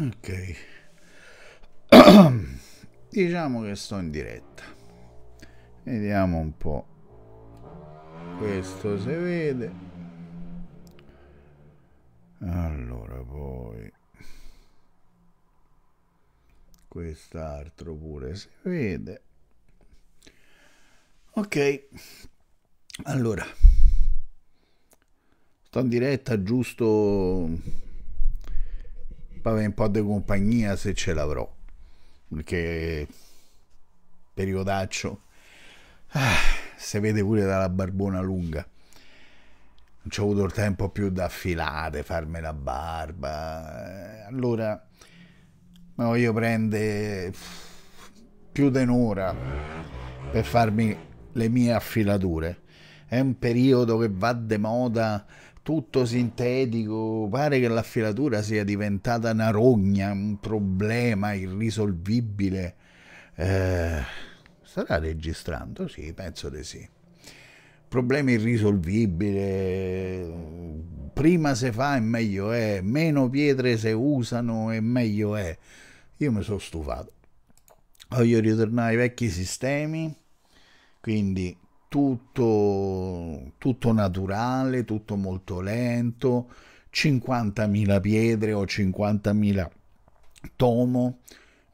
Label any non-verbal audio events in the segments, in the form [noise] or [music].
Ok. [clears throat] diciamo che sto in diretta. Vediamo un po'. Questo si vede. Allora poi quest'altro pure si vede. Ok. Allora sto in diretta giusto per un po' di compagnia se ce l'avrò. Perché periodaccio. Ah, si vede pure dalla barbona lunga. Non ci ho avuto il tempo più da affilare farmi la barba. Allora mi voglio prendere più di un'ora per farmi le mie affilature. È un periodo che va de moda tutto sintetico, pare che l'affilatura sia diventata una rogna, un problema irrisolvibile. Eh, starà registrando? Sì, penso di sì. Problema irrisolvibile, prima se fa e meglio è, meno pietre se usano e meglio è. Io mi sono stufato. Voglio ritornare ai vecchi sistemi, quindi tutto, tutto naturale, tutto molto lento, 50.000 pietre o 50.000 tomo,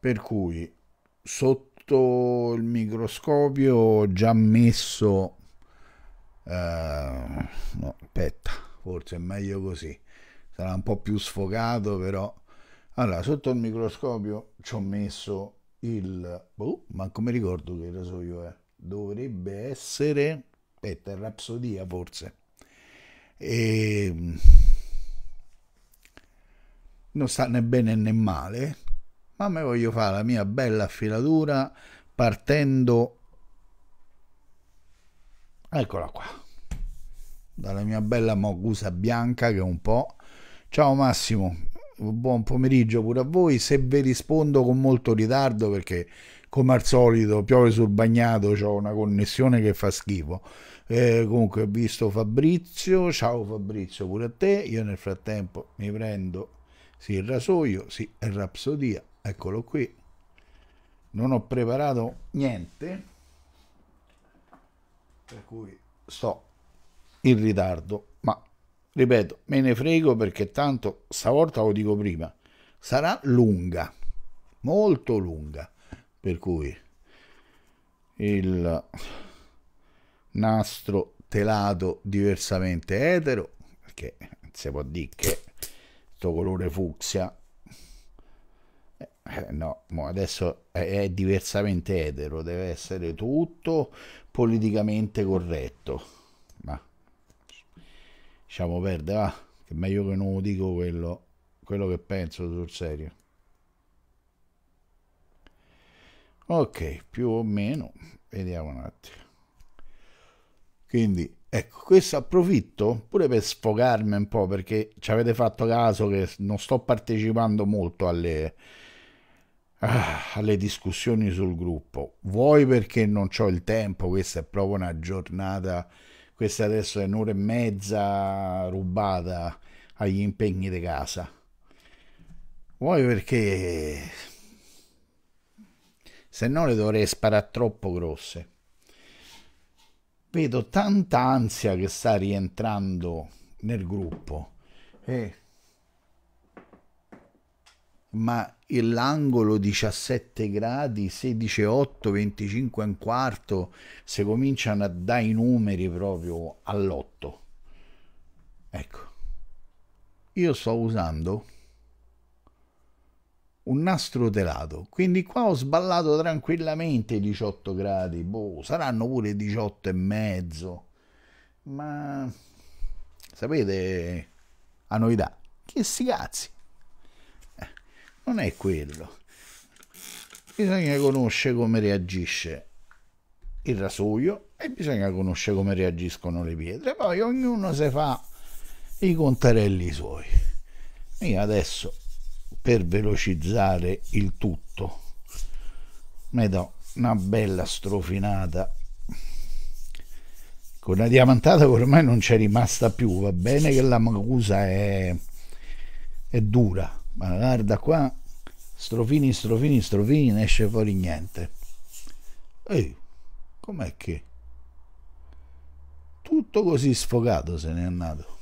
per cui sotto il microscopio ho già messo... Uh, no, aspetta, forse è meglio così, sarà un po' più sfocato però... Allora, sotto il microscopio ci ho messo il... Oh, ma come ricordo che rasoio è? Dovrebbe essere aspetta, Rapsodia forse. E ehm, non sta né bene né male ma me voglio fare la mia bella affilatura partendo eccola qua dalla mia bella mogusa bianca che è un po' ciao Massimo buon pomeriggio pure a voi. Se vi rispondo con molto ritardo perché come al solito piove sul bagnato, ho una connessione che fa schifo. Eh, comunque ho visto Fabrizio, ciao Fabrizio pure a te, io nel frattempo mi prendo sì, il rasoio, sì, è Rapsodia, eccolo qui. Non ho preparato niente, per cui sto in ritardo, ma ripeto, me ne frego perché tanto stavolta lo dico prima, sarà lunga, molto lunga per cui il nastro telato diversamente etero perché si può dire che questo colore fucsia eh, no, adesso è, diversamente etero, deve essere tutto politicamente corretto. Ma diciamo perde, va, che meglio che non lo dico quello, quello che penso sul serio. Ok più o meno vediamo un attimo. Quindi ecco questo approfitto pure per sfogarmi un po' perché ci avete fatto caso che non sto partecipando molto alle, ah, alle discussioni sul gruppo. Vuoi perché non ho il tempo? Questa è proprio una giornata questa adesso è un'ora e mezza rubata agli impegni di casa. Vuoi perché se no le dovrei sparare troppo grosse. Vedo tanta ansia che sta rientrando nel gruppo. Eh. Ma l'angolo 17 gradi, 16,8, 25 e un quarto, se cominciano a dare i numeri proprio all'otto. Ecco, io sto usando un nastro telato. Quindi qua ho sballato tranquillamente 18 gradi. Boh, saranno pure 18 e mezzo. Ma sapete, a novità, che si cazzi. Eh, non è quello. Bisogna conoscere come reagisce il rasoio e bisogna conoscere come reagiscono le pietre. Poi ognuno si fa i contarelli suoi. Io adesso per velocizzare il tutto. Mi do una bella strofinata. Con la diamantata ormai non c'è rimasta più va bene che la macusa è, è dura ma guarda qua strofini strofini strofini ne esce fuori niente. Ehi com'è che? Tutto così sfogato se n'è andato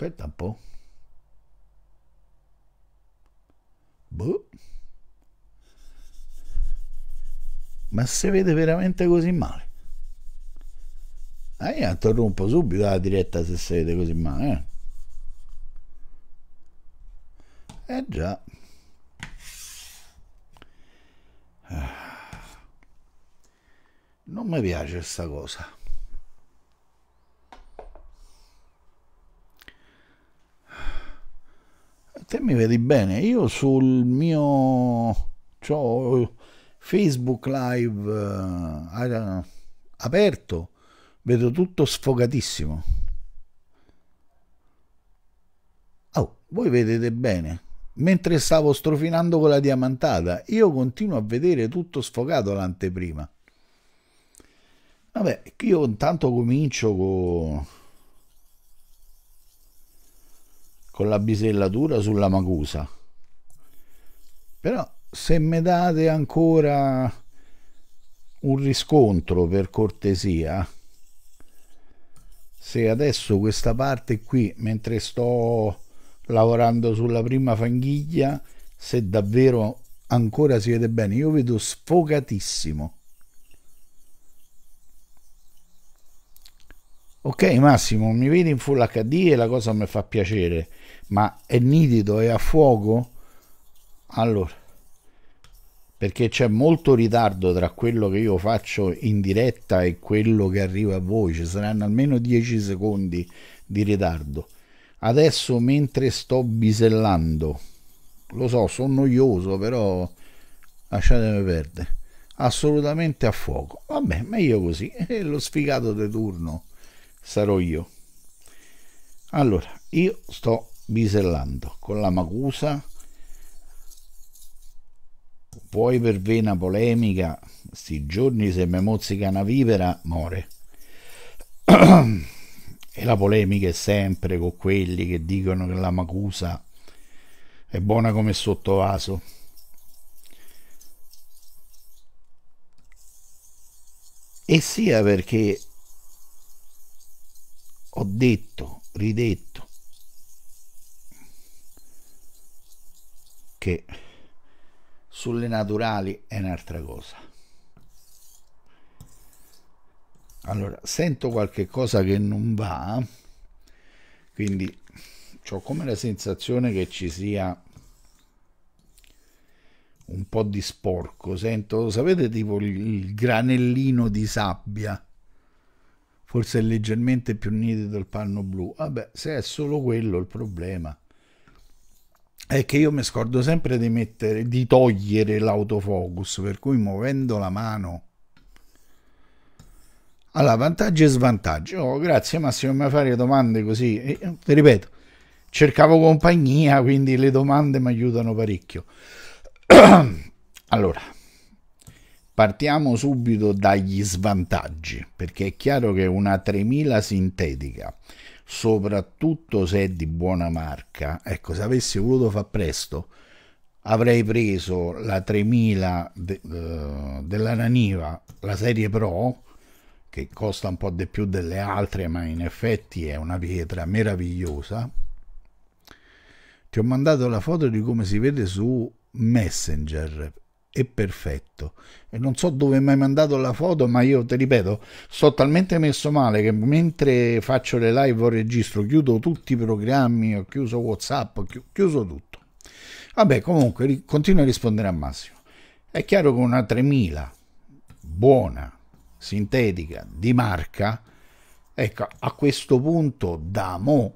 aspetta un po' boh. Ma si vede veramente così male? Eh, io interrompo subito la diretta se si vede così male eh, eh già. Non mi piace questa cosa te mi vedi bene io sul mio c'ho Facebook Live uh, aperto, vedo tutto sfogatissimo. Oh, voi vedete bene. Mentre stavo strofinando con la diamantata, io continuo a vedere tutto sfogato l'anteprima. Vabbè, io intanto comincio con, con la bisellatura sulla macusa. Però se mi date ancora un riscontro per cortesia se adesso questa parte qui mentre sto lavorando sulla prima fanghiglia se davvero ancora si vede bene. Io vedo sfogatissimo. Ok Massimo mi vedi in full HD e la cosa mi fa piacere ma è nitido è a fuoco allora perché c'è molto ritardo tra quello che io faccio in diretta e quello che arriva a voi, ci saranno almeno 10 secondi di ritardo. Adesso mentre sto bisellando, lo so, sono noioso, però lasciatemi perdere, assolutamente a fuoco. Vabbè, meglio così, [laughs] e lo sfigato di turno sarò io. Allora, io sto bisellando con la macusa poi per vena polemica, sti giorni se mi mozzica una vipera, more. [clears throat] e la polemica è sempre con quelli che dicono che la macusa è buona come sottovaso. E sia perché ho detto, ridetto, che sulle naturali è un'altra cosa. Allora, sento qualche cosa che non va, quindi ho come la sensazione che ci sia un po' di sporco. Sento, sapete, tipo il, granellino di sabbia. Forse è leggermente più nitido il panno blu. Vabbè, se è solo quello il problema è che io mi scordo sempre di mettere di togliere l'autofocus per cui muovendo la mano allora vantaggi e svantaggi. Oh, grazie Massimo mi fare domande così. E, ti ripeto cercavo compagnia quindi le domande mi aiutano parecchio. [clears throat] Allora partiamo subito dagli svantaggi perché è chiaro che una 3000 sintetica soprattutto se è di buona marca. Ecco, se avessi voluto far presto, avrei preso la 3000 de, uh, della Naniva, la serie Pro, che costa un po' di più delle altre, ma in effetti è una pietra meravigliosa. Ti ho mandato la foto di come si vede su Messenger è perfetto. E non so dove mi hai mandato la foto ma io ti ripeto sto talmente messo male che mentre faccio le live o registro chiudo tutti i programmi ho chiuso whatsapp ho chiuso tutto. Vabbè comunque continuo a rispondere a Massimo. È chiaro che una 3000 buona sintetica di marca ecco a questo punto da mo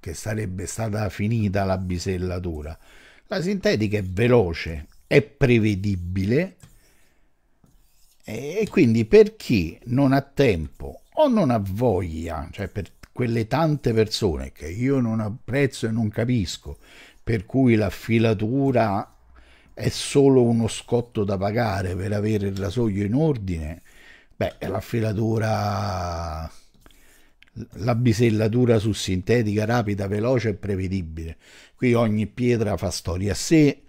che sarebbe stata finita la bisellatura la sintetica è veloce è prevedibile e quindi per chi non ha tempo o non ha voglia, cioè per quelle tante persone che io non apprezzo e non capisco, per cui la filatura è solo uno scotto da pagare per avere il rasoio in ordine, beh, la filatura la bisellatura su sintetica, rapida, veloce e prevedibile. Qui ogni pietra fa storia a sé,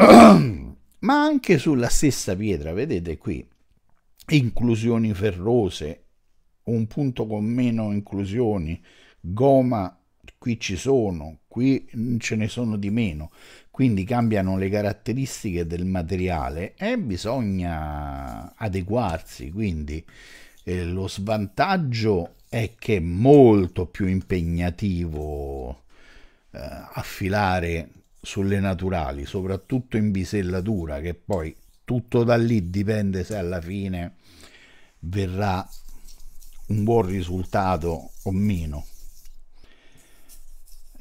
ma anche sulla stessa pietra, vedete qui, inclusioni ferrose, un punto con meno inclusioni, goma qui ci sono, qui ce ne sono di meno, quindi cambiano le caratteristiche del materiale e bisogna adeguarsi, quindi eh, lo svantaggio è che è molto più impegnativo eh, affilare sulle naturali, soprattutto in bisellatura, che poi tutto da lì dipende se alla fine verrà un buon risultato o meno.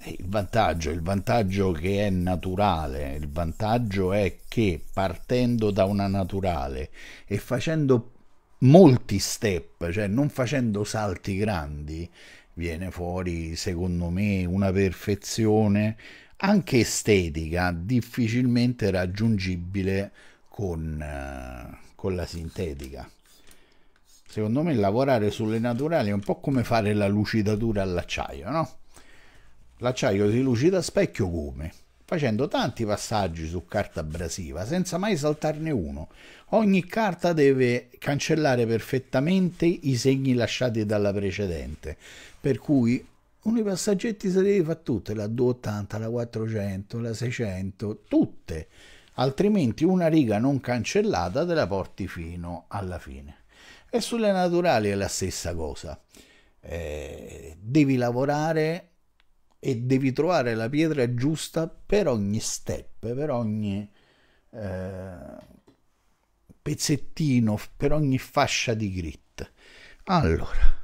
Il vantaggio, il vantaggio che è naturale, il vantaggio è che partendo da una naturale e facendo molti step, cioè non facendo salti grandi, viene fuori secondo me una perfezione anche estetica difficilmente raggiungibile con, uh, con la sintetica. Secondo me lavorare sulle naturali è un po' come fare la lucidatura all'acciaio, no? L'acciaio si lucida a specchio come? Facendo tanti passaggi su carta abrasiva senza mai saltarne uno. Ogni carta deve cancellare perfettamente i segni lasciati dalla precedente, per cui uno i passaggetti se devi fare tutte, la 280, la 400, la 600, tutte, altrimenti una riga non cancellata te la porti fino alla fine. E sulle naturali è la stessa cosa. Eh, devi lavorare e devi trovare la pietra giusta per ogni step, per ogni eh, pezzettino, per ogni fascia di grit. Allora,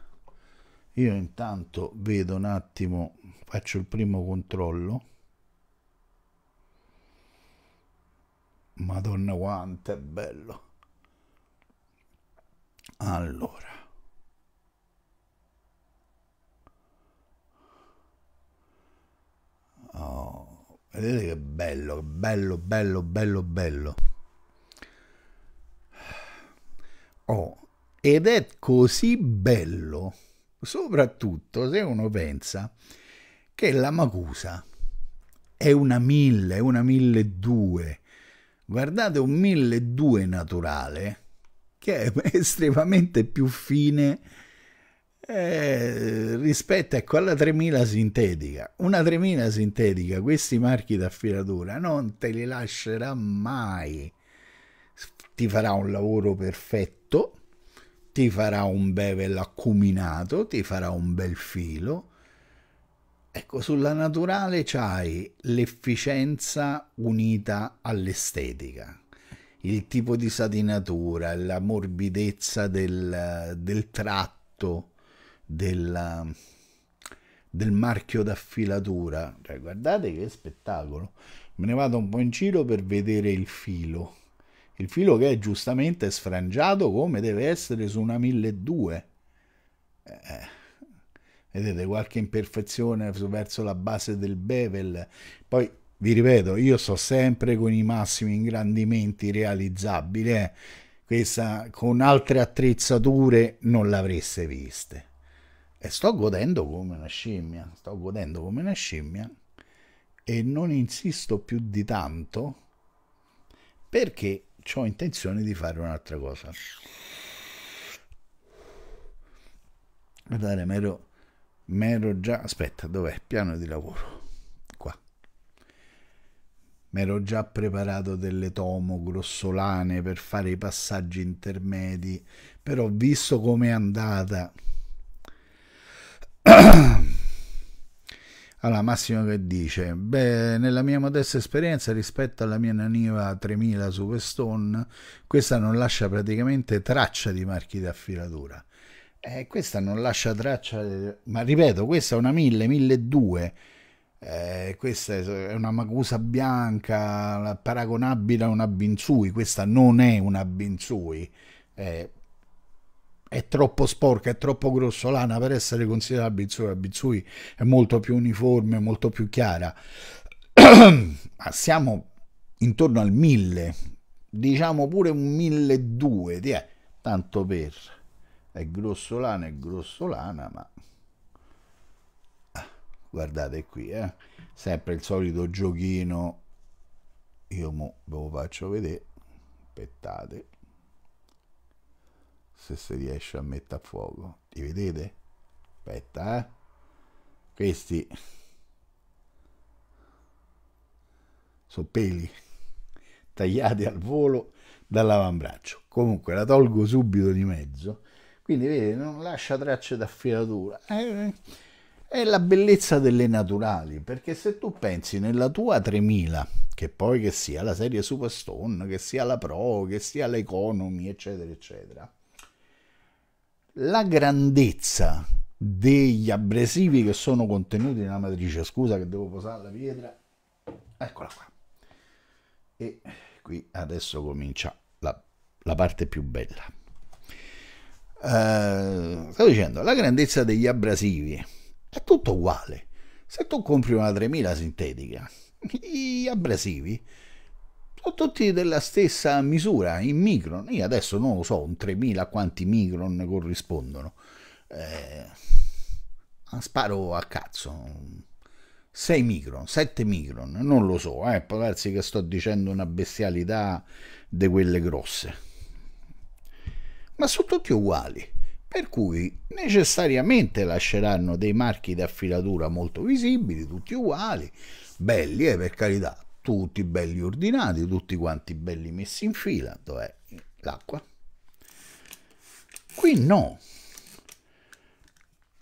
io intanto vedo un attimo, faccio il primo controllo. Madonna quanto è bello. Allora. Oh, vedete che bello, bello, bello, bello, bello. Oh, ed è così bello, soprattutto se uno pensa che la Macusa è una 1000, è una 1200. Guardate un 1200 naturale che è [laughs] estremamente più fine eh, rispetto ecco, alla 3000 sintetica. Una 3000 sintetica, questi marchi d'affilatura non te li lascerà mai. Ti farà un lavoro perfetto, ti farà un bevel accuminato, ti farà un bel filo. Ecco, sulla naturale c'hai l'efficienza unita all'estetica il tipo di satinatura, la morbidezza del, del tratto, del, del marchio d'affilatura. Cioè, guardate che spettacolo. Me ne vado un po' in giro per vedere il filo. Il filo che è giustamente sfrangiato come deve essere su una 1200. Eh, vedete qualche imperfezione verso la base del bevel. Poi vi ripeto, io sto sempre con i massimi ingrandimenti realizzabili. Eh. Questa con altre attrezzature non l'avreste viste e sto godendo come una scimmia, sto godendo come una scimmia e non insisto più di tanto perché ho intenzione di fare un'altra cosa. Guardate, mi ero già... Aspetta, dov'è? Piano di lavoro. Qua. Mi ero già preparato delle tomo grossolane per fare i passaggi intermedi, però visto come è andata [clears throat] allora Massimo che dice beh nella mia modesta esperienza rispetto alla mia Naniva 3000 Superstone questa non lascia praticamente traccia di marchi di affilatura eh, questa non lascia traccia ma ripeto questa è una 1000 1200 eh, questa è una macusa bianca paragonabile a una Binsui. Questa non è una Binsui. Eh, è troppo sporca, è troppo grossolana per essere considerata Bitsui. La Bitsui è molto più uniforme, molto più chiara. [clears throat] Ma siamo intorno al 1000, diciamo pure un 1200, eh, tanto per. È grossolana, è grossolana, ma guardate qui eh? sempre il solito giochino io ve lo faccio vedere aspettate se si riesce a mettere a fuoco. Li vedete? aspetta eh. Questi sono peli tagliati al volo dall'avambraccio. Comunque la tolgo subito di mezzo. Quindi vedete non lascia tracce d'affilatura è, è la bellezza delle naturali perché se tu pensi nella tua 3000 che poi che sia la serie Superstone che sia la Pro che sia l'Economy eccetera eccetera la grandezza degli abrasivi che sono contenuti nella matrice scusa che devo posare la pietra. Eccola qua. E qui adesso comincia la, la parte più bella. Uh, stavo dicendo la grandezza degli abrasivi è tutto uguale. Se tu compri una 3000 sintetica gli abrasivi sono tutti della stessa misura in micron. Io adesso non lo so un 3000 a quanti micron corrispondono. Eh, sparo a cazzo. 6 micron, 7 micron, non lo so, eh, può darsi che sto dicendo una bestialità di quelle grosse. Ma sono tutti uguali, per cui necessariamente lasceranno dei marchi di affilatura molto visibili, tutti uguali, belli, eh, per carità, tutti belli ordinati, tutti quanti belli messi in fila. Dov'è l'acqua? Qui no,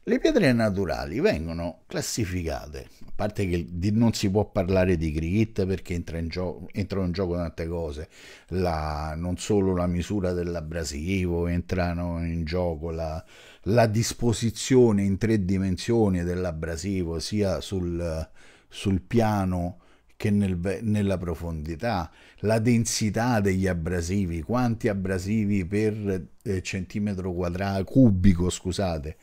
le pietre naturali vengono classificate, a parte che non si può parlare di grit perché entra in gioco, entrano in gioco tante cose, la, non solo la misura dell'abrasivo, entrano in gioco la, la disposizione in tre dimensioni dell'abrasivo, sia sul, sul piano che nel, nella profondità, la densità degli abrasivi, quanti abrasivi per eh, centimetro quadrato, cubico, scusate,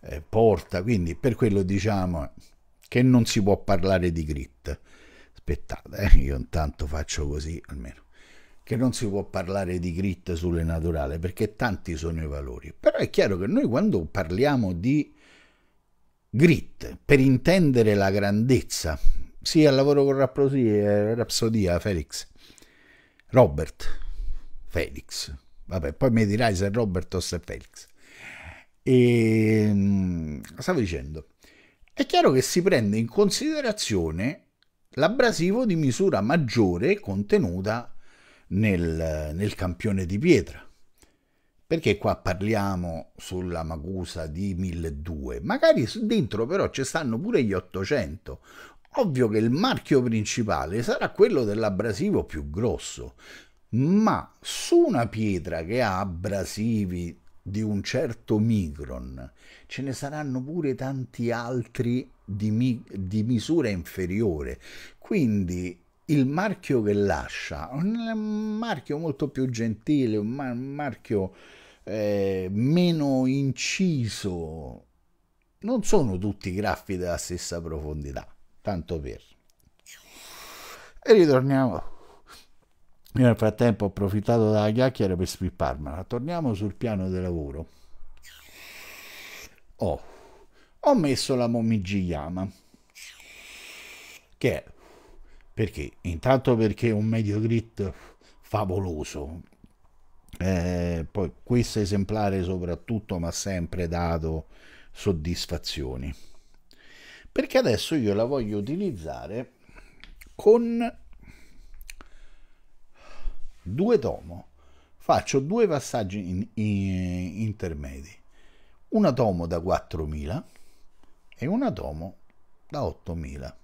eh, porta, quindi per quello diciamo che non si può parlare di grit. Aspettate, eh, io intanto faccio così almeno. Che non si può parlare di grit sulle naturali perché tanti sono i valori. Però è chiaro che noi quando parliamo di grit, per intendere la grandezza, sia il lavoro con Rapsodia, Rapsodia Felix, Robert, Felix, vabbè, poi mi dirai se è Robert o se è Felix. E mm, stavo dicendo, è chiaro che si prende in considerazione l'abrasivo di misura maggiore contenuta nel, nel campione di pietra. Perché qua parliamo sulla Magusa di 1200, magari dentro però ci stanno pure gli 800. Ovvio che il marchio principale sarà quello dell'abrasivo più grosso, ma su una pietra che ha abrasivi di un certo micron, ce ne saranno pure tanti altri di, mi, di misura inferiore. Quindi il marchio che lascia è un marchio molto più gentile, un, mar- un marchio eh, meno inciso. Non sono tutti graffi della stessa profondità, tanto per. E ritorniamo io nel frattempo ho approfittato della chiacchiera per spipparmela. Torniamo sul piano del lavoro. Oh, ho messo la Momigiyama. Che è? Perché? Intanto perché è un medio grit favoloso. Eh, poi questo esemplare soprattutto mi ha sempre dato soddisfazioni. Perché adesso io la voglio utilizzare con due tomo, faccio due passaggi in, in, intermedi, una tomo da 4000 e una tomo da 8000.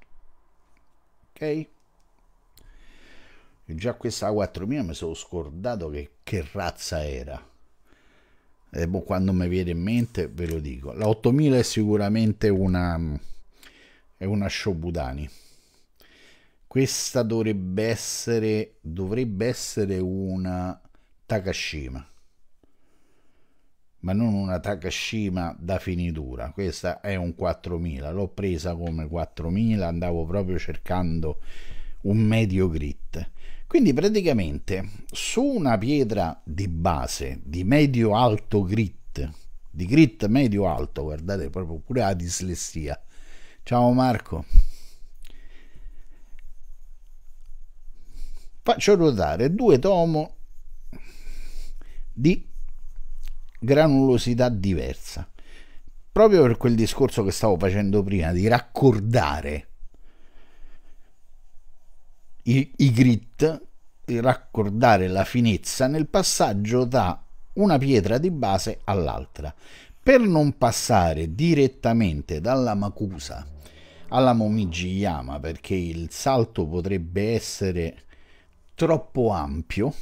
Ok? Già questa 4000 mi sono scordato che, che razza era. E boh, quando mi viene in mente ve lo dico. La 8000 è sicuramente una, è una Shobudani questa dovrebbe essere, dovrebbe essere una Takashima, ma non una Takashima da finitura. Questa è un 4000, l'ho presa come 4000, andavo proprio cercando un medio grit. Quindi praticamente su una pietra di base di medio alto grit, di grit medio alto, guardate proprio pure la dislessia, Ciao Marco. Faccio ruotare due tomo di granulosità diversa. Proprio per quel discorso che stavo facendo prima, di raccordare i, i grit, raccordare la finezza nel passaggio da una pietra di base all'altra. Per non passare direttamente dalla Makusa alla Momiji-Yama, perché il salto potrebbe essere troppo ampio,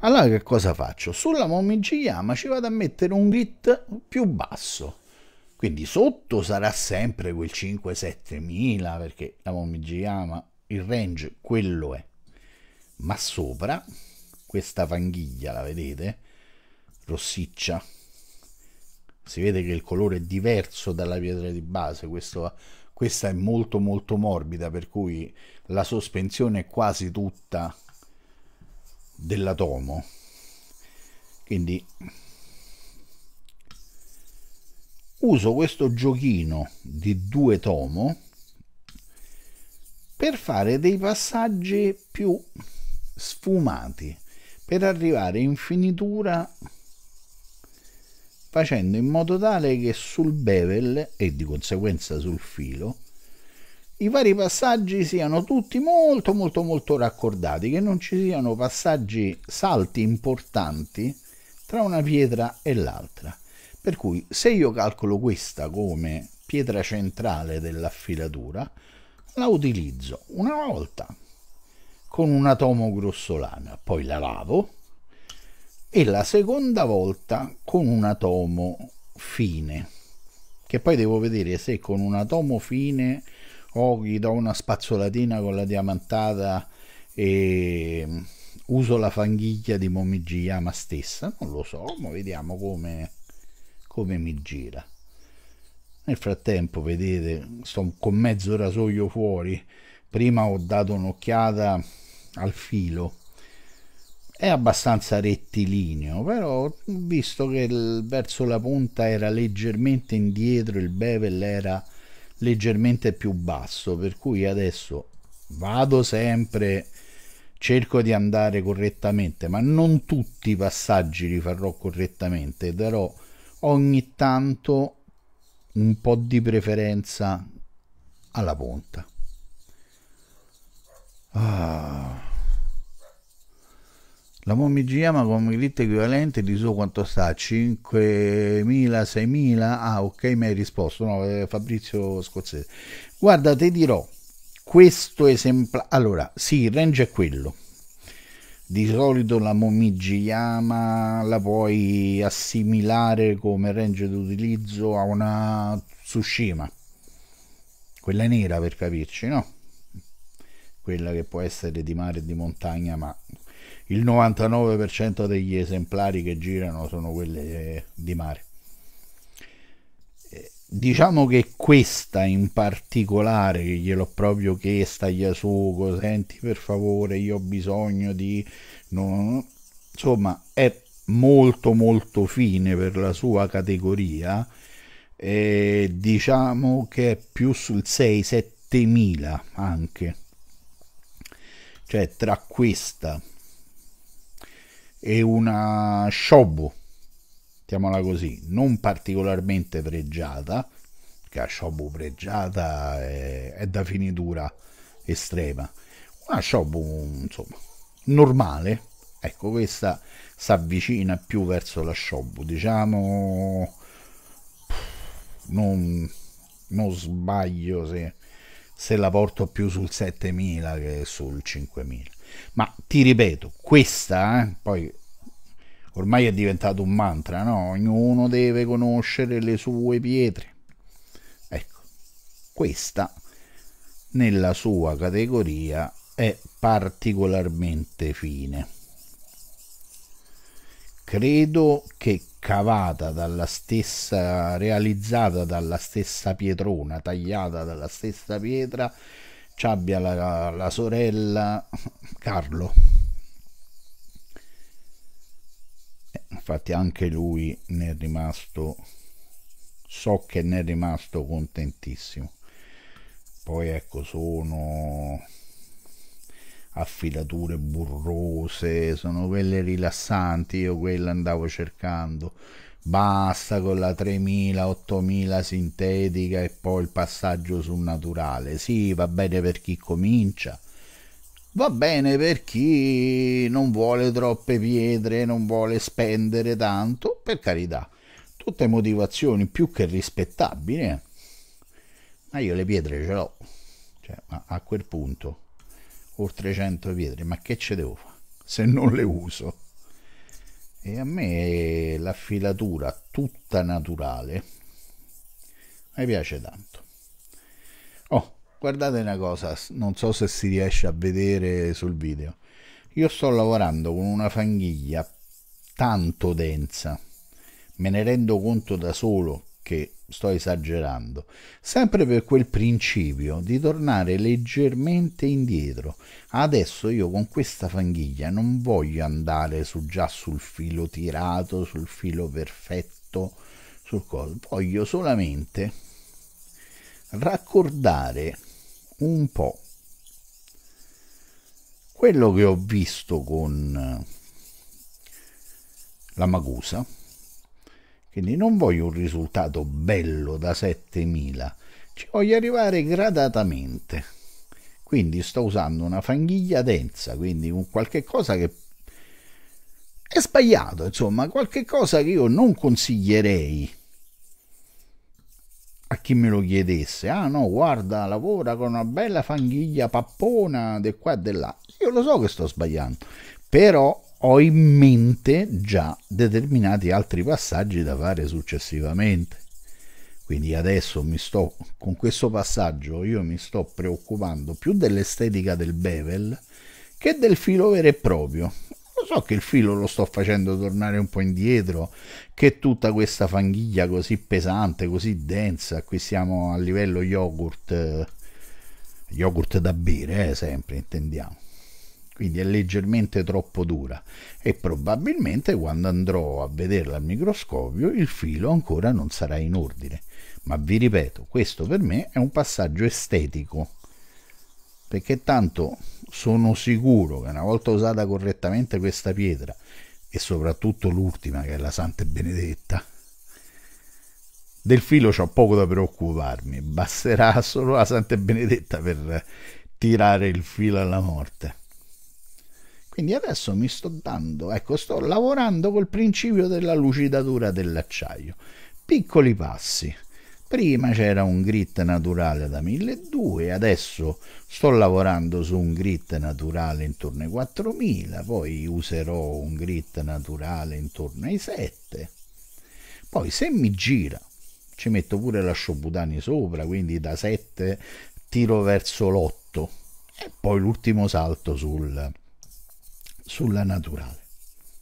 allora che cosa faccio? Sulla Momiji-Yama ci vado a mettere un grit più basso. Quindi sotto sarà sempre quel 5-7 mila perché la Momiji-Yama il range quello è. Ma sopra questa fanghiglia, la vedete? Rossiccia. Si vede che il colore è diverso dalla pietra di base, Questo, questa è molto molto morbida per cui la sospensione è quasi tutta dell'atomo quindi uso questo giochino di due tomo per fare dei passaggi più sfumati per arrivare in finitura facendo in modo tale che sul bevel e di conseguenza sul filo i vari passaggi siano tutti molto molto molto raccordati, che non ci siano passaggi salti importanti tra una pietra e l'altra. Per cui se io calcolo questa come pietra centrale dell'affilatura, la utilizzo una volta con un atomo grossolana, poi la lavo e la seconda volta con un atomo fine, che poi devo vedere se con un atomo fine o gli do una spazzolatina con la diamantata e uso la fanghiglia di Momijiyama stessa, non lo so, ma vediamo come, come mi gira. Nel frattempo, vedete, sto con mezzo rasoio fuori. Prima ho dato un'occhiata al filo. È abbastanza rettilineo, però visto che il, verso la punta era leggermente indietro, il bevel era leggermente più basso per cui adesso vado sempre cerco di andare correttamente ma non tutti i passaggi li farò correttamente darò ogni tanto un po' di preferenza alla punta ah. La Momigiyama come grit equivalente di su quanto sta? 5.000, 6.000? Ah, ok, mi hai risposto. No, eh, Fabrizio Scozzese. Guarda, ti dirò, questo esempio... Allora, sì, il range è quello. Di solito la Momigiyama la puoi assimilare come range d'utilizzo a una Tsushima. Quella nera per capirci, no? Quella che può essere di mare e di montagna, ma il 99% degli esemplari che girano sono quelli eh, di mare. Eh, diciamo che questa in particolare, che gliel'ho proprio chiesta a Yasuko, senti per favore, io ho bisogno di... No, insomma, è molto molto fine per la sua categoria, e diciamo che è più sul 6-7 mila anche. Cioè tra questa e una Shobu, mettiamola così, non particolarmente pregiata, che la Shobu pregiata è, è da finitura estrema, una Shobu insomma normale, ecco questa si avvicina più verso la Shobu, diciamo non, non sbaglio se, se la porto più sul 7000 che sul 5000 ma ti ripeto, questa eh, poi ormai è diventato un mantra, no? Ognuno deve conoscere le sue pietre. Ecco, questa nella sua categoria è particolarmente fine. Credo che cavata dalla stessa, realizzata dalla stessa pietrona, tagliata dalla stessa pietra, abbia la, la sorella [laughs] Carlo. Eh, infatti anche lui ne è rimasto so che ne è rimasto contentissimo poi ecco sono affilature burrose sono quelle rilassanti io quelle andavo cercando basta con la 3000 8000 sintetica e poi il passaggio sul naturale. Sì va bene per chi comincia. Va bene per chi non vuole troppe pietre non vuole spendere tanto per carità. Tutte motivazioni più che rispettabili eh? ma io le pietre ce l'ho. Cioè, a quel punto oltre 100 pietre ma che ce devo fare se non le uso e a me l'affilatura tutta naturale mi piace tanto. Oh guardate una cosa non so se si riesce a vedere sul video. Io sto lavorando con una fanghiglia tanto densa. Me ne rendo conto da solo che sto esagerando, sempre per quel principio di tornare leggermente indietro. Adesso io con questa fanghiglia non voglio andare su, già sul filo tirato, sul filo perfetto, sul coso, voglio solamente raccordare un po' quello che ho visto con la Magusa quindi non voglio un risultato bello da 7000, ci voglio arrivare gradatamente. Quindi sto usando una fanghiglia densa, quindi un qualche cosa che è sbagliato, insomma, qualche cosa che io non consiglierei a chi me lo chiedesse. Ah no, guarda, lavora con una bella fanghiglia pappona di qua e di là. Io lo so che sto sbagliando, però ho in mente già determinati altri passaggi da fare successivamente. Quindi adesso mi sto con questo passaggio io mi sto preoccupando più dell'estetica del bevel che del filo vero e proprio. Lo so che il filo lo sto facendo tornare un po' indietro, che tutta questa fanghiglia così pesante, così densa, qui siamo a livello yogurt, yogurt da bere, eh, sempre intendiamo quindi è leggermente troppo dura e probabilmente quando andrò a vederla al microscopio il filo ancora non sarà in ordine. Ma vi ripeto, questo per me è un passaggio estetico, perché tanto sono sicuro che una volta usata correttamente questa pietra e soprattutto l'ultima che è la Santa Benedetta, del filo ho poco da preoccuparmi, basterà solo la Santa Benedetta per tirare il filo alla morte. Quindi adesso mi sto dando, ecco, sto lavorando col principio della lucidatura dell'acciaio. Piccoli passi. Prima c'era un grit naturale da 1200, adesso sto lavorando su un grit naturale intorno ai 4000, poi userò un grit naturale intorno ai 7. Poi se mi gira, ci metto pure la Shobutani sopra, quindi da 7 tiro verso l'8 e poi l'ultimo salto sul sulla naturale,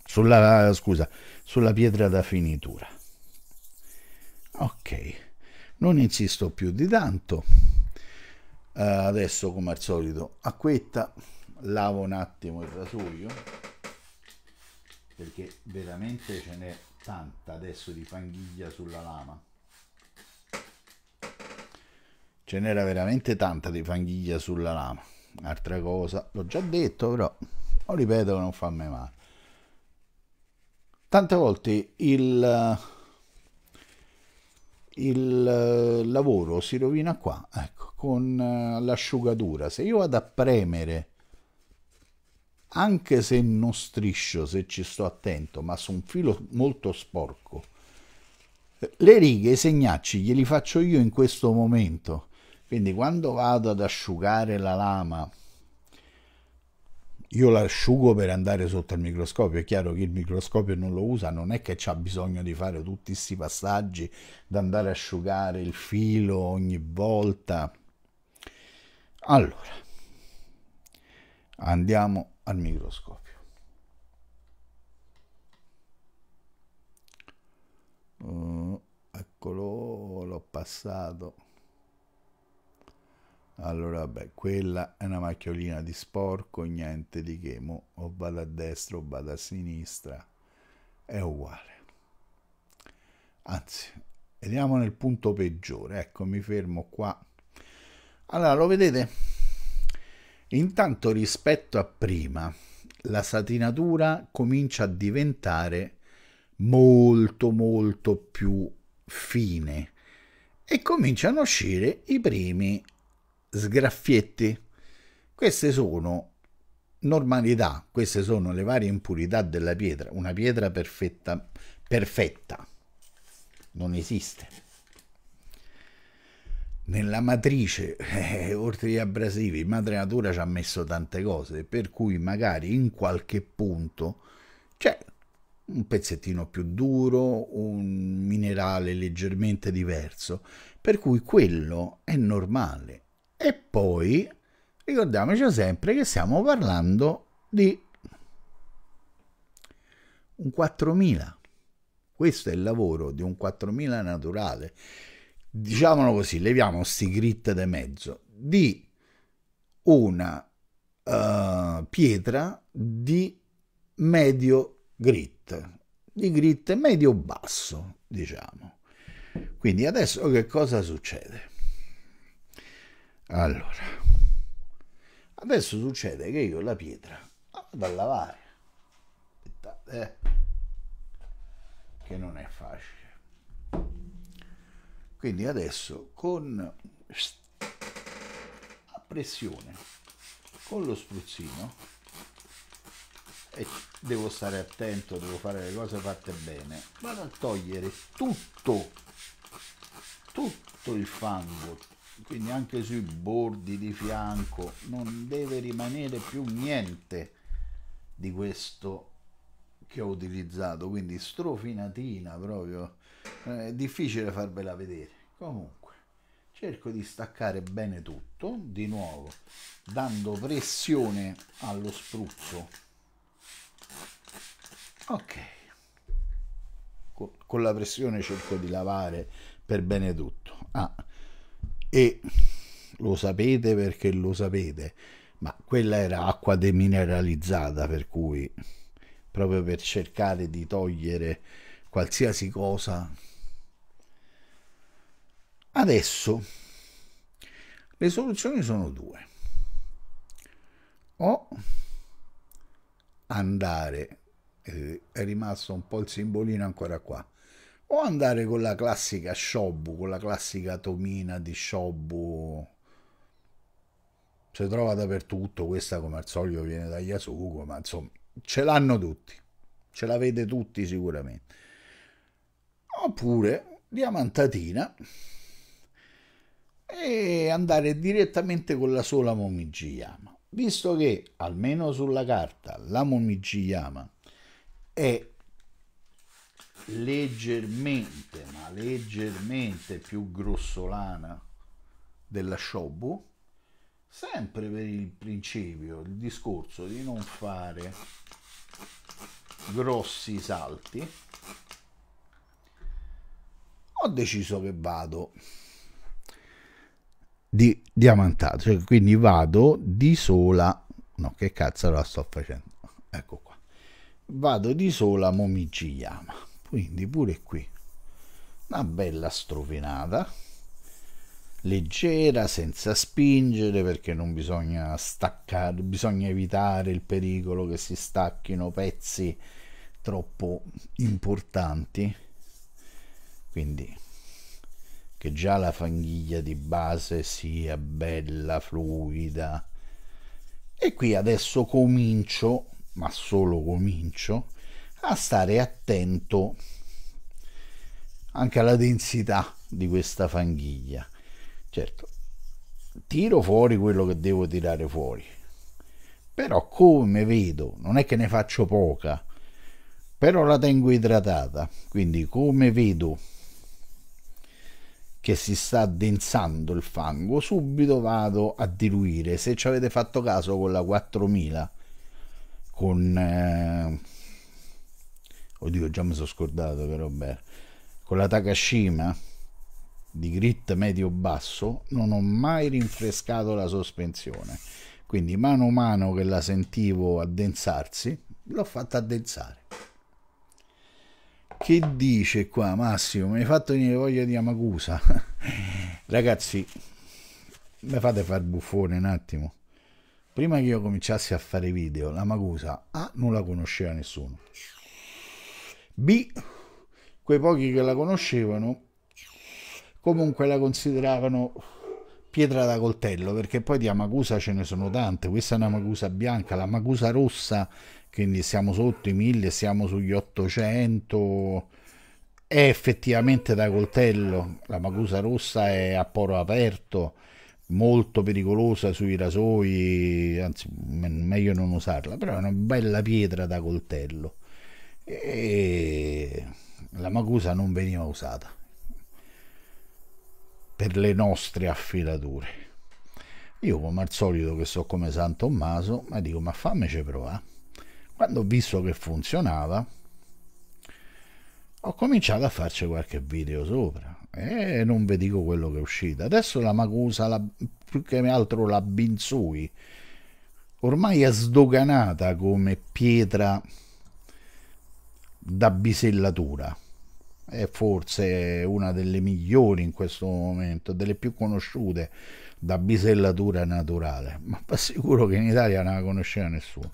sulla, scusa, sulla pietra da finitura. Ok, non insisto più di tanto. Uh, adesso, come al solito, acquetta, lavo un attimo il rasoio perché veramente ce n'è tanta adesso di fanghiglia sulla lama. Ce n'era veramente tanta di fanghiglia sulla lama. Altra cosa, l'ho già detto, però lo ripeto non fa mai male. Tante volte il, il lavoro si rovina qua ecco, con eh, l'asciugatura. Se io vado a premere anche se non striscio se ci sto attento ma su un filo molto sporco le righe i segnacci glieli faccio io in questo momento. Quindi quando vado ad asciugare la lama io l'asciugo per andare sotto il microscopio. È chiaro che il microscopio non lo usa, non è che c'ha bisogno di fare tutti questi passaggi, da andare a asciugare il filo ogni volta. Allora, andiamo al microscopio. Uh, eccolo, l'ho passato allora vabbè quella è una macchiolina di sporco niente di che. Mo o vado a destra o vado a sinistra è uguale. Anzi vediamo nel punto peggiore. Ecco mi fermo qua. Allora lo vedete? Intanto rispetto a prima la satinatura comincia a diventare molto molto più fine e cominciano a uscire i primi sgraffietti. Queste sono normalità, queste sono le varie impurità della pietra. Una pietra perfetta, perfetta non esiste. Nella matrice, eh, oltre agli abrasivi, madre natura ci ha messo tante cose, per cui magari in qualche punto c'è un pezzettino più duro, un minerale leggermente diverso, per cui quello è normale. E poi ricordiamoci sempre che stiamo parlando di un 4000. Questo è il lavoro di un 4000 naturale. Diciamolo così, leviamo sti grit de mezzo di una uh, pietra di medio grit, di grit medio-basso, diciamo. Quindi adesso che cosa succede? Allora, adesso succede che io la pietra vado a lavare. Aspettate, eh, che non è facile. Quindi adesso con a pressione, con lo spruzzino, e devo stare attento, devo fare le cose fatte bene, vado a togliere tutto, tutto il fango, quindi anche sui bordi di fianco, non deve rimanere più niente di questo che ho utilizzato, quindi strofinatina proprio, è difficile farvela vedere. Comunque, cerco di staccare bene tutto, di nuovo, dando pressione allo spruzzo. Ok. Con la pressione cerco di lavare per bene tutto. Ah, e lo sapete perché lo sapete ma quella era acqua demineralizzata per cui proprio per cercare di togliere qualsiasi cosa. Adesso le soluzioni sono due. O andare eh, è rimasto un po' il simbolino ancora qua o andare con la classica Shobu con la classica tomina di Shobu. Si trova dappertutto questa come al solito viene da Yasuko ma insomma ce l'hanno tutti. Ce l'avete tutti sicuramente. Oppure diamantatina. E andare direttamente con la sola Momijiyama. Visto che almeno sulla carta la Momijiyama è leggermente, ma leggermente più grossolana della Shobu, sempre per il principio, il discorso di non fare grossi salti, ho deciso che vado di diamantato, cioè quindi vado di sola, no che cazzo la sto facendo, ecco qua. Vado di sola Momiciyama quindi pure qui. Una bella strofinata. Leggera senza spingere perché non bisogna staccare bisogna evitare il pericolo che si stacchino pezzi troppo importanti. Quindi che già la fanghiglia di base sia bella fluida. E qui adesso comincio ma solo comincio, a stare attento anche alla densità di questa fanghiglia. Certo, tiro fuori quello che devo tirare fuori, però come vedo, non è che ne faccio poca, però la tengo idratata, quindi come vedo che si sta addensando il fango, subito vado a diluire. Se ci avete fatto caso con la 4000 con eh, oddio già mi sono scordato però beh, con la Takashima di grit medio basso non ho mai rinfrescato la sospensione quindi mano a mano che la sentivo addensarsi l'ho fatta addensare che dice qua Massimo? Mi hai fatto venire voglia di Amacusa. [laughs] Ragazzi, mi fate fare buffone un attimo. Prima che io cominciassi a fare video, la Macusa A non la conosceva nessuno. B, quei pochi che la conoscevano comunque la consideravano pietra da coltello perché poi di Amacusa ce ne sono tante. Questa è una Amacusa bianca la Amacusa rossa quindi siamo sotto i 1000 siamo sugli 800 è effettivamente da coltello. La Macusa rossa è a poro aperto molto pericolosa sui rasoi anzi meglio non usarla però è una bella pietra da coltello e la Macusa non veniva usata per le nostre affilature. Io come al solito che so come San Tommaso, ma dico ma fammeci provare. Quando ho visto che funzionava, ho cominciato a farci qualche video sopra e non vi dico quello che è uscito. Adesso la Macusa, la, più che altro la Binsui, ormai è sdoganata come pietra da bisellatura è forse una delle migliori in questo momento, delle più conosciute da bisellatura naturale, ma vi assicuro che in Italia non la conosceva nessuno.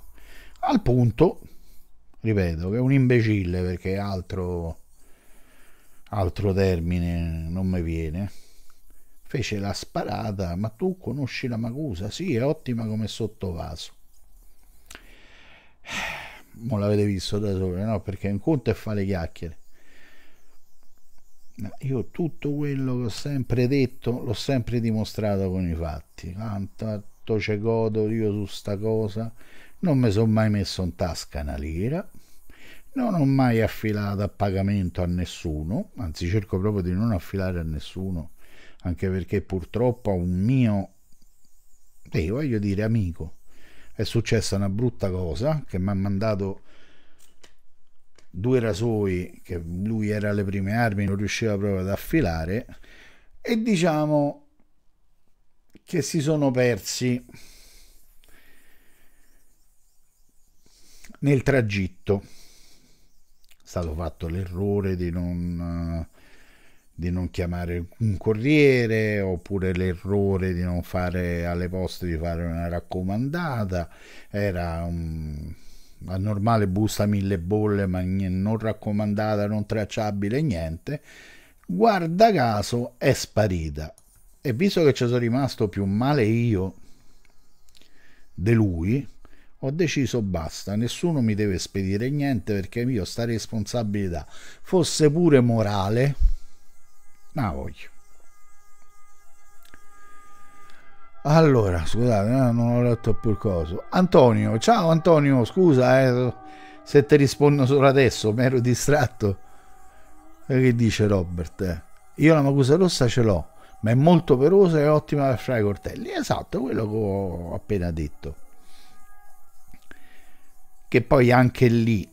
Al punto, ripeto, che è un imbecille perché altro, altro termine non mi viene, fece la sparata, ma tu conosci la Macusa? Sì, è ottima come sottovaso. Non l'avete visto da solo, no? Perché un conto è fare chiacchiere io tutto quello che ho sempre detto l'ho sempre dimostrato con i fatti. Tanto c'è godo io su sta cosa. Non mi sono mai messo in tasca una lira. Non ho mai affilato a pagamento a nessuno, anzi cerco proprio di non affilare a nessuno, anche perché purtroppo un mio, eh, voglio dire amico, è successa una brutta cosa che mi ha mandato due rasoi che lui era alle prime armi, non riusciva proprio ad affilare e diciamo che si sono persi nel tragitto. È stato fatto l'errore di non, di non chiamare un corriere oppure l'errore di non fare alle poste di fare una raccomandata. Era un la normale busta mille bolle ma non raccomandata, non tracciabile, niente, guarda caso è sparita. E visto che ci sono rimasto più male io di lui, ho deciso basta, nessuno mi deve spedire niente perché io sta responsabilità, fosse pure morale, la voglio. Allora, scusate, eh, non ho letto più il coso. Antonio, ciao Antonio, scusa eh, se ti rispondo solo adesso, mi ero distratto. E che dice Robert? Io la macusa rossa ce l'ho, ma è molto perosa e ottima per fare i coltelli. Esatto, quello che ho appena detto. Che poi anche lì,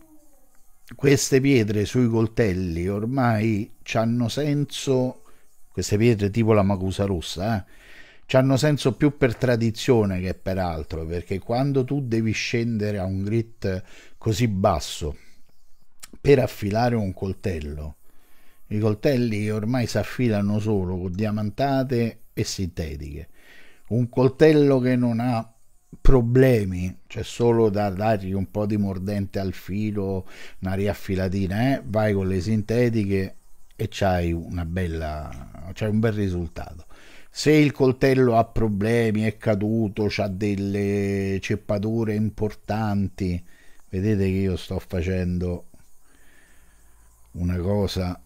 queste pietre sui coltelli ormai hanno senso, queste pietre tipo la macusa rossa, eh? hanno senso più per tradizione che per altro, perché quando tu devi scendere a un grit così basso per affilare un coltello, i coltelli ormai si affilano solo con diamantate e sintetiche. Un coltello che non ha problemi, c'è solo da dargli un po' di mordente al filo, una riaffilatina, eh? vai con le sintetiche e c'hai una bella, c'hai un bel risultato se il coltello ha problemi, è caduto, ha delle ceppature importanti, vedete che io sto facendo una cosa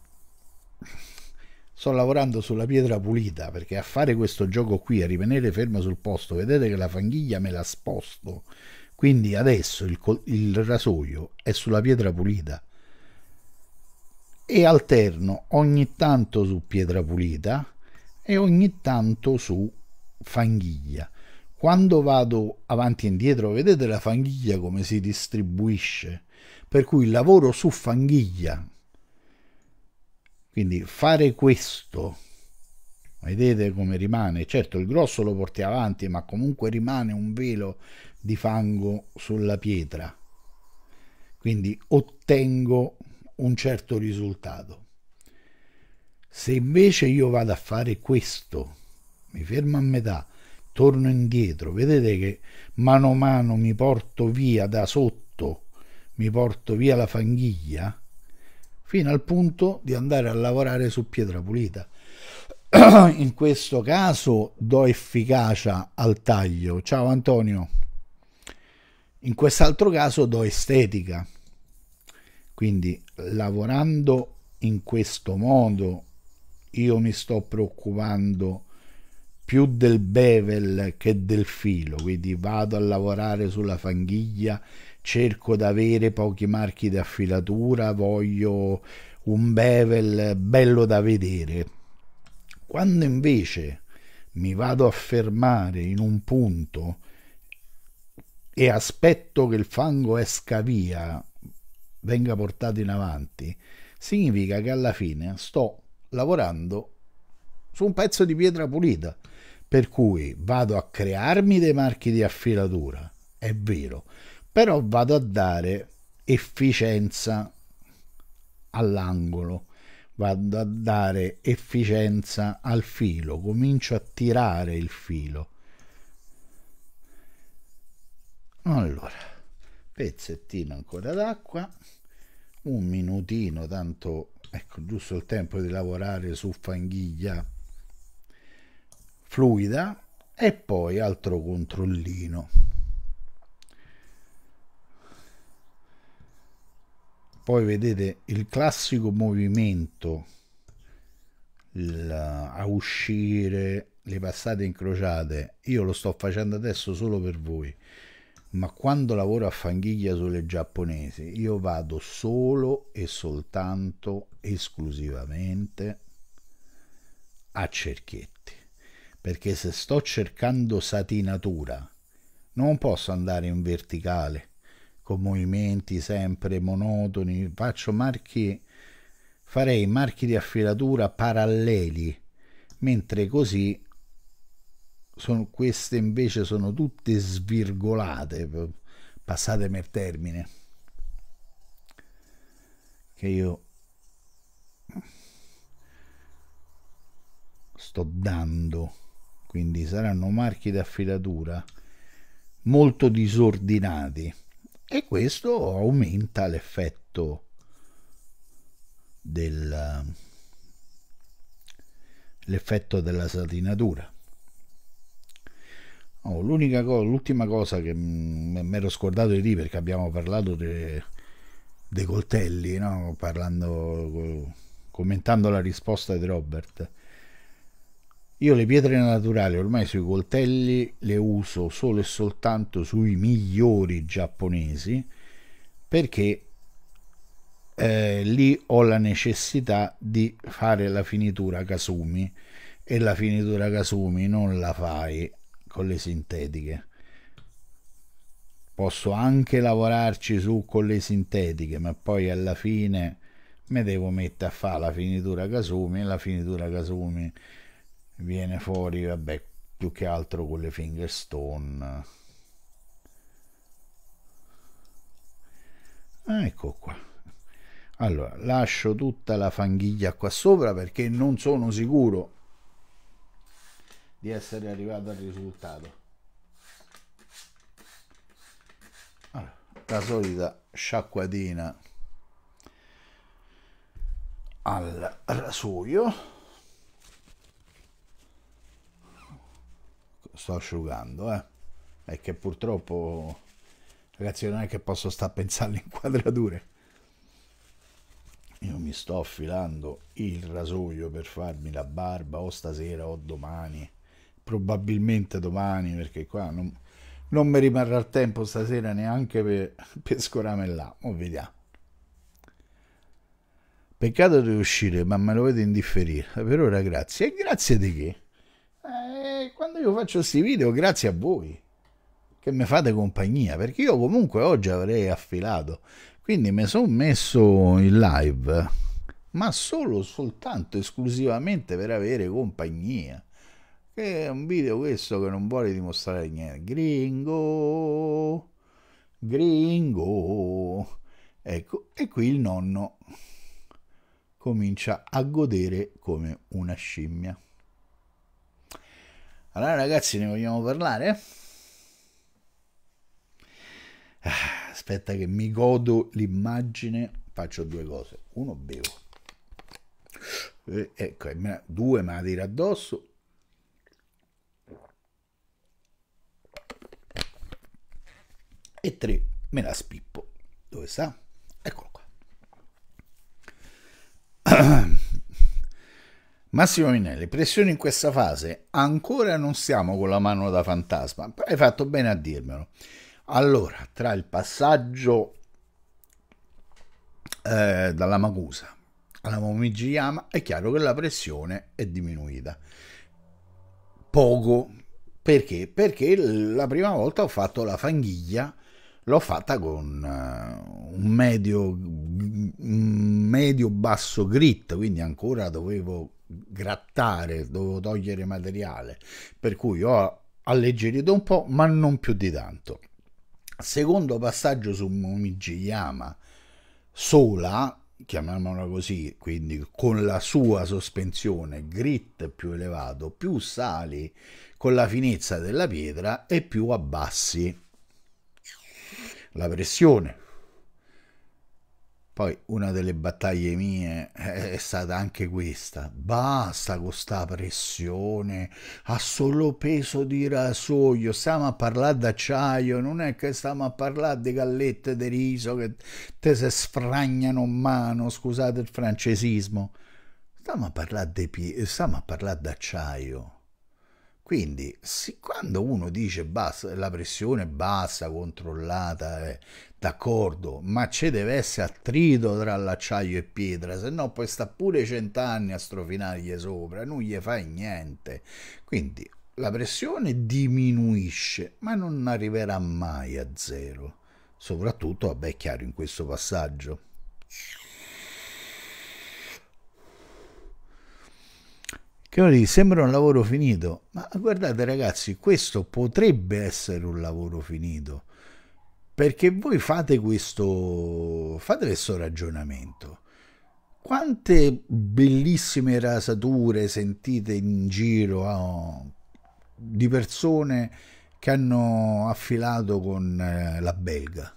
sto lavorando sulla pietra pulita perché a fare questo gioco qui a rimanere fermo sul posto vedete che la fanghiglia me la sposto quindi adesso il, il rasoio è sulla pietra pulita e alterno ogni tanto su pietra pulita e ogni tanto su fanghiglia. Quando vado avanti e indietro, vedete la fanghiglia come si distribuisce, per cui lavoro su fanghiglia. Quindi fare questo, vedete come rimane, certo il grosso lo porti avanti, ma comunque rimane un velo di fango sulla pietra. Quindi ottengo un certo risultato. Se invece io vado a fare questo, mi fermo a metà, torno indietro, vedete che mano a mano mi porto via da sotto, mi porto via la fanghiglia, fino al punto di andare a lavorare su pietra pulita. [clears throat] In questo caso do efficacia al taglio. Ciao Antonio. In quest'altro caso do estetica. Quindi lavorando in questo modo io mi sto preoccupando più del bevel che del filo, quindi vado a lavorare sulla fanghiglia, cerco di avere pochi marchi di affilatura, voglio un bevel bello da vedere. Quando invece mi vado a fermare in un punto e aspetto che il fango esca via, venga portato in avanti, significa che alla fine sto lavorando su un pezzo di pietra pulita, per cui vado a crearmi dei marchi di affilatura, è vero, però vado a dare efficienza all'angolo, vado a dare efficienza al filo, comincio a tirare il filo. Allora pezzettino ancora d'acqua. Un minutino tanto ecco giusto il tempo di lavorare su fanghiglia fluida. E poi altro controllino poi vedete il classico movimento il, a uscire le passate incrociate io lo sto facendo adesso solo per voi ma quando lavoro a fanghiglia sulle giapponesi io vado solo e soltanto esclusivamente a cerchietti. Perché se sto cercando satinatura non posso andare in verticale con movimenti sempre monotoni faccio marchi farei marchi di affilatura paralleli mentre così sono, queste invece sono tutte svirgolate, passatemi il termine, che io sto dando, quindi saranno marchi d'affilatura molto disordinati e questo aumenta l'effetto del l'effetto della satinatura Oh, l'unica cosa, l'ultima cosa che mi ero scordato di dire perché abbiamo parlato dei de coltelli, no? Parlando, commentando la risposta di Robert. Io le pietre naturali ormai sui coltelli le uso solo e soltanto sui migliori giapponesi perché eh, lì ho la necessità di fare la finitura Kasumi e la finitura Kasumi non la fai con le sintetiche. Posso anche lavorarci su con le sintetiche, ma poi alla fine mi devo mettere a fare la finitura Kasumi e la finitura Kasumi viene fuori, vabbè, più che altro con le fingerstone. Ah, ecco qua. Allora, lascio tutta la fanghiglia qua sopra perché non sono sicuro di essere arrivato al risultato allora, la solita sciacquatina al rasoio sto asciugando eh. È che purtroppo ragazzi non è che posso stare a pensare alle inquadrature io mi sto affilando il rasoio per farmi la barba o stasera o domani. Probabilmente domani perché qua non, non mi rimarrà il tempo stasera neanche per, per scorarmi là o vediamo. Peccato di uscire ma me lo vedo indifferire. Per ora grazie e grazie di che eh, quando io faccio questi video grazie a voi che mi fate compagnia perché io comunque oggi avrei affilato quindi mi sono messo in live ma solo soltanto esclusivamente per avere compagnia che è un video questo che non vuole dimostrare niente. Gringo, gringo, Ecco, e qui il nonno comincia a godere come una scimmia. Allora ragazzi ne vogliamo parlare? Ah, aspetta che mi godo l'immagine, faccio due cose. Uno bevo. Eh, ecco, due me la tiro addosso. E tre me la spippo. Dove sta? Eccolo qua. [clears throat] Massimo Minelli, pressione in questa fase? Ancora non siamo con la mano da fantasma. Hai fatto bene a dirmelo. Allora, tra il passaggio eh, dalla Magusa alla Momigiyama è chiaro che la pressione è diminuita. Poco. Perché? Perché la prima volta ho fatto la fanghiglia, l'ho fatta con uh, un medio, medio basso grit, quindi ancora dovevo grattare, dovevo togliere materiale, per cui ho alleggerito un po', ma non più di tanto. Secondo passaggio su Momigiyama sola, chiamiamola così, quindi con la sua sospensione, grit più elevato, più sali con la finezza della pietra e più abbassi la pressione poi una delle battaglie mie è stata anche questa. Basta con sta pressione, ha solo peso di rasoio, stiamo a parlare d'acciaio, non è che stiamo a parlare di gallette di riso che te se sfragnano in mano, scusate il francesismo. Stiamo a parlare di pie- stiamo a parlare d'acciaio. Quindi, quando uno dice basta, la pressione bassa, controllata, eh, d'accordo, ma ci deve essere attrito tra l'acciaio e pietra, se no poi sta pure cent'anni a strofinargli sopra, non gli fai niente. Quindi la pressione diminuisce, ma non arriverà mai a zero. Soprattutto, vabbè, è chiaro in questo passaggio. Che uno dice sembra un lavoro finito, ma guardate ragazzi, questo potrebbe essere un lavoro finito, perché voi fate questo, fate questo ragionamento. Quante bellissime rasature sentite in giro oh, di persone che hanno affilato con eh, la belga?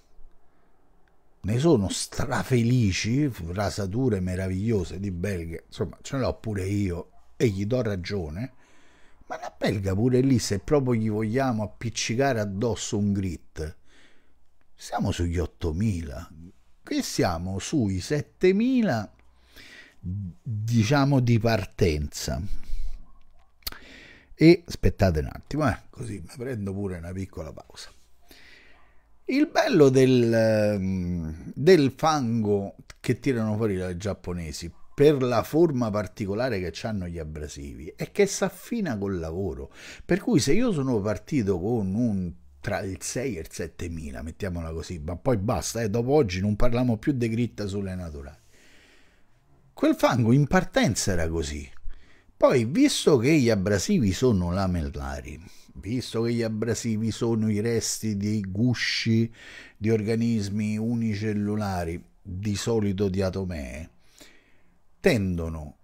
ne sono strafelici, rasature meravigliose di belghe, insomma ce l'ho pure io e gli do ragione, ma la belga pure lì, se proprio gli vogliamo appiccicare addosso un grit, siamo sugli 8000, qui siamo sui 7000, diciamo di partenza. E aspettate un attimo, eh, così mi prendo pure una piccola pausa. Il bello del, del fango che tirano fuori i giapponesi, per la forma particolare che hanno gli abrasivi è che si affina col lavoro. Per cui se io sono partito con un tra il 6 e il 7000, mettiamola così, ma poi basta, eh, dopo oggi non parliamo più di gritta sulle naturali. Quel fango in partenza era così. Poi, visto che gli abrasivi sono lamellari, visto che gli abrasivi sono i resti di gusci di organismi unicellulari, di solito di atomee, tendono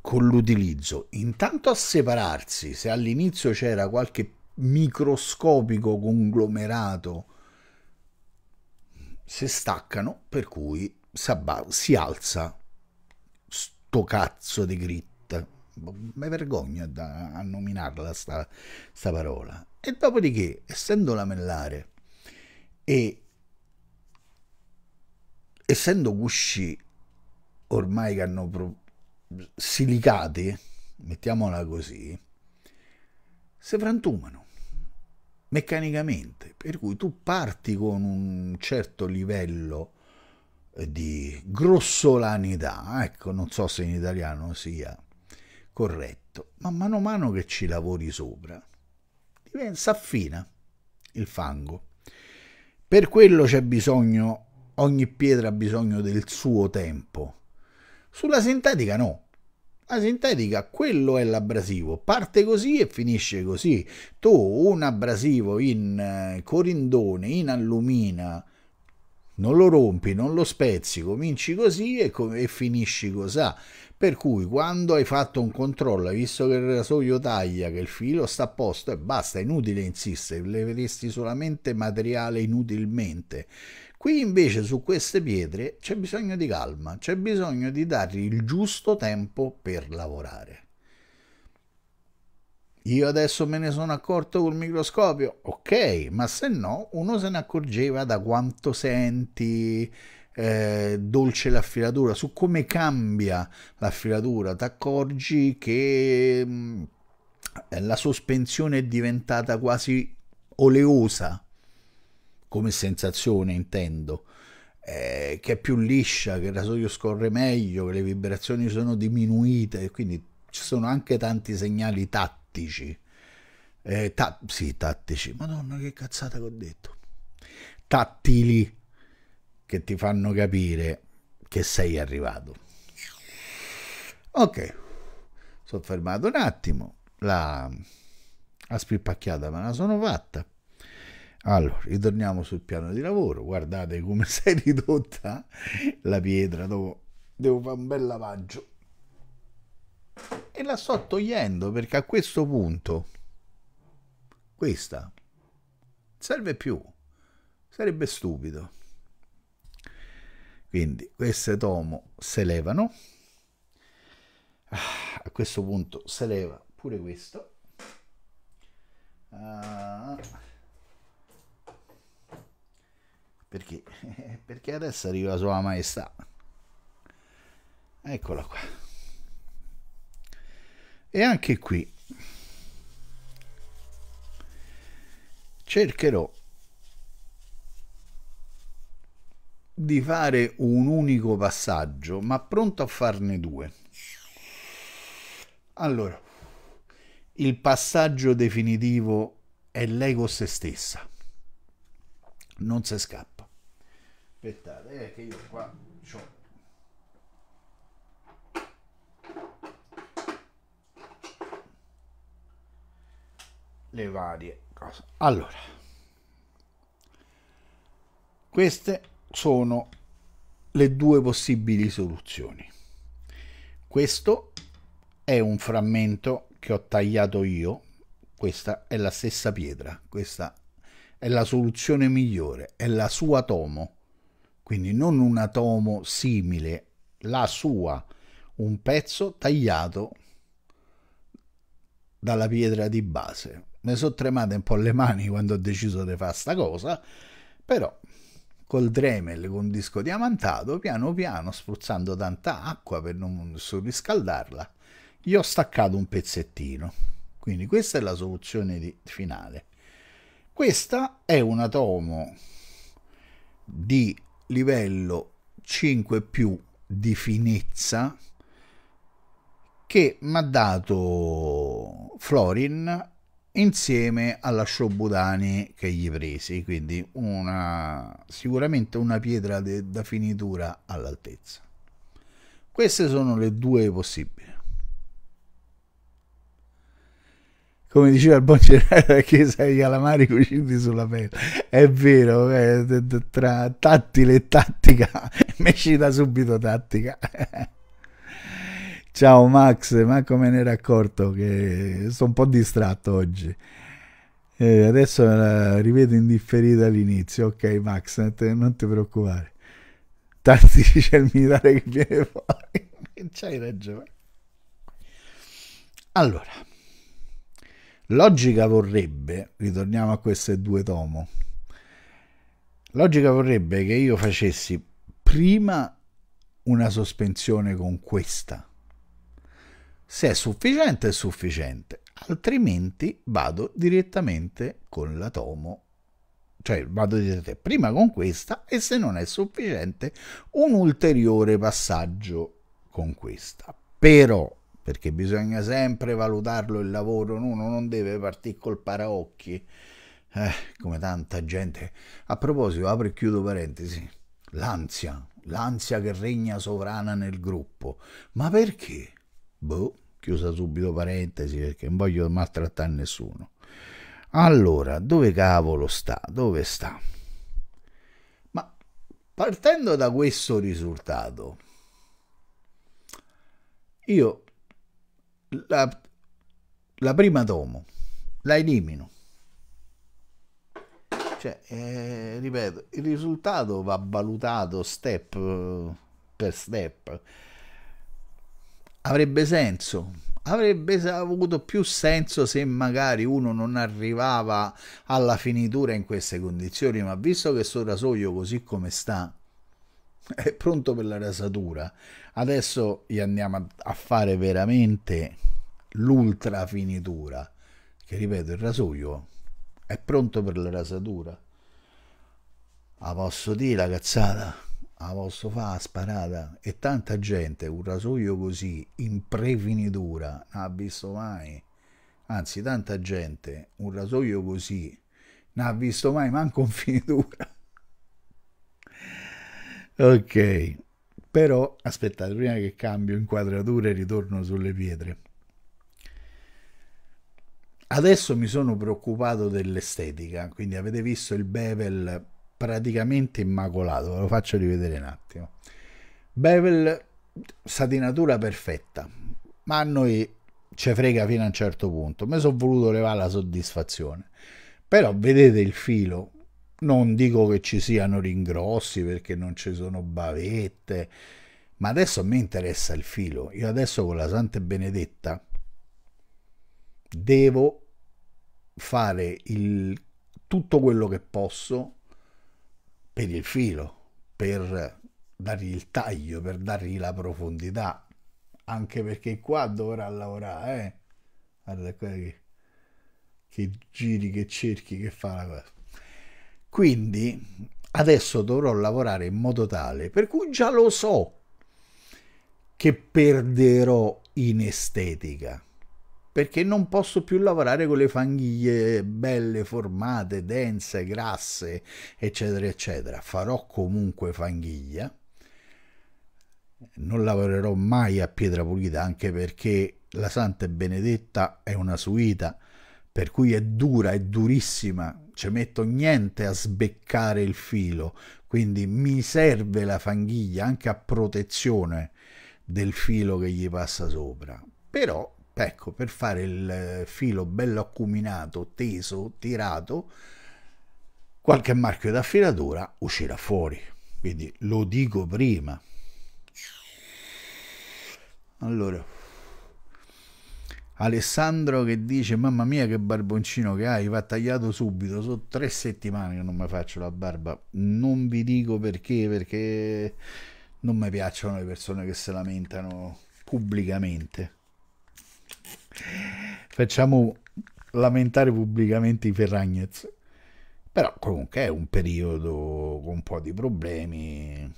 con l'utilizzo intanto a separarsi, se all'inizio c'era qualche microscopico conglomerato, si staccano, per cui si alza sto cazzo di grit. Mi vergogno a, nominarla sta, sta parola. E dopodiché, essendo lamellare e essendo gusci ormai che hanno pro- silicati, mettiamola così, si frantumano meccanicamente, per cui tu parti con un certo livello di grossolanità, ecco, non so se in italiano sia corretto, ma mano a mano che ci lavori sopra, si affina il fango. Per quello c'è bisogno, ogni pietra ha bisogno del suo tempo, sulla sintetica no. La sintetica, quello è l'abrasivo, parte così e finisce così. Tu un abrasivo in eh, corindone, in allumina, non lo rompi, non lo spezzi, cominci così e, com- e finisci così. Per cui quando hai fatto un controllo, hai visto che il rasoio taglia, che il filo sta a posto e basta, è inutile insistere, leveresti solamente materiale inutilmente. Qui invece su queste pietre c'è bisogno di calma, c'è bisogno di dargli il giusto tempo per lavorare. Io adesso me ne sono accorto col microscopio, ok, ma se no uno se ne accorgeva da quanto senti, eh, dolce l'affilatura, su come cambia l'affilatura, ti accorgi che mh, mm, la sospensione è diventata quasi oleosa come sensazione intendo eh, che è più liscia che il rasoio scorre meglio che le vibrazioni sono diminuite quindi ci sono anche tanti segnali tattici eh, ta- sì tattici madonna che cazzata che ho detto tattili che ti fanno capire che sei arrivato. Ok, sono fermato un attimo, la, la spilpacchiata me la sono fatta. Allora, ritorniamo sul piano di lavoro, guardate come [laughs] è ridotta la pietra, dopo devo fare un bel lavaggio. E la sto togliendo perché a questo punto questa serve più, sarebbe stupido. Quindi queste tomo si levano. Ah, a questo punto si leva pure questo. Ah, perché? [laughs] Perché adesso arriva Sua Maestà. Eccola qua. E anche qui cercherò di fare un unico passaggio, ma pronto a farne due. Allora, il passaggio definitivo è lei con se stessa. Non si scappa. Aspettate, è che io qua ho le varie cose. Allora, queste sono le due possibili soluzioni. Questo è un frammento che ho tagliato io, questa è la stessa pietra, questa è la soluzione migliore, è la sua tomo, quindi non una tomo simile, la sua, un pezzo tagliato dalla pietra di base. Mi sono tremate un po' le mani quando ho deciso di fare sta cosa, però col Dremel con disco diamantato, piano piano, spruzzando tanta acqua per non surriscaldarla, gli ho staccato un pezzettino. Quindi questa è la soluzione di, finale. Questa è una tomo di livello 5 più di finezza che mi ha dato Florin insieme alla Shobudani che gli presi, quindi una, sicuramente una pietra de, da finitura all'altezza. Queste sono le due possibili. Come diceva il buon generale Chiesa, i calamari cuciti sulla pelle. È vero, eh, tra tattile e tattica, [laughs] mi da subito tattica. [laughs] Ciao Max, Marco me ne ero accorto che sto un po' distratto oggi. Eh, adesso la rivedo indifferita all'inizio. Ok, Max, non, non ti preoccupare. Tanti c'è il militare che viene fuori. [laughs] C'hai ragione. Allora, logica vorrebbe, ritorniamo a queste due tomo. Logica vorrebbe che io facessi prima una sospensione con questa se è sufficiente è sufficiente, altrimenti vado direttamente con la tomo. Cioè vado direttamente prima con questa e se non è sufficiente un ulteriore passaggio con questa. Però perché bisogna sempre valutarlo il lavoro, uno non deve partire col paraocchi, eh, come tanta gente. A proposito, apro e chiudo parentesi, l'ansia, l'ansia che regna sovrana nel gruppo. Ma perché? Boh, chiusa subito parentesi perché non voglio maltrattare nessuno. Allora, dove cavolo sta? Dove sta? Ma partendo da questo risultato, io la, la prima tomo la elimino. Cioè, eh, ripeto, il risultato va valutato step per step. Avrebbe senso, avrebbe avuto più senso se magari uno non arrivava alla finitura in queste condizioni, ma visto che sto rasoio così come sta è pronto per la rasatura, adesso gli andiamo a fare veramente l'ultra finitura, che ripeto, il rasoio è pronto per la rasatura. A posso dire la cazzata? A posso fare la sparata? E tanta gente un rasoio così in prefinitura non ha visto mai. Anzi, tanta gente un rasoio così non ha visto mai manco in finitura. [laughs] ok, però aspettate, prima che cambio inquadratura e ritorno sulle pietre. Adesso mi sono preoccupato dell'estetica, quindi avete visto il bevel praticamente immacolato, ve lo faccio rivedere un attimo. Bevel satinatura perfetta, ma a noi ci frega fino a un certo punto. Mi sono voluto levare la soddisfazione. Però vedete il filo, non dico che ci siano ringrossi perché non ci sono bavette, ma adesso a me interessa il filo. Io adesso con la Santa Benedetta devo fare il, tutto quello che posso per il filo, per dargli il taglio, per dargli la profondità, anche perché qua dovrà lavorare, eh? Guarda che, che giri, che cerchi, che fa la cosa. Quindi adesso dovrò lavorare in modo tale per cui già lo so che perderò in estetica perché non posso più lavorare con le fanghiglie belle, formate, dense, grasse, eccetera, eccetera. Farò comunque fanghiglia. Non lavorerò mai a pietra pulita, anche perché la Santa Benedetta è una suita, per cui è dura, è durissima. Ci metto niente a sbeccare il filo, quindi mi serve la fanghiglia anche a protezione del filo che gli passa sopra. Però ecco per fare il filo bello accuminato teso tirato qualche marchio d'affilatura uscirà fuori. Quindi lo dico prima. Allora Alessandro che dice mamma mia che barboncino che hai va tagliato subito sono tre settimane che non mi faccio la barba. Non vi dico perché perché non mi piacciono le persone che si lamentano pubblicamente. Facciamo lamentare pubblicamente i Ferragnez. Però comunque è un periodo con un po' di problemi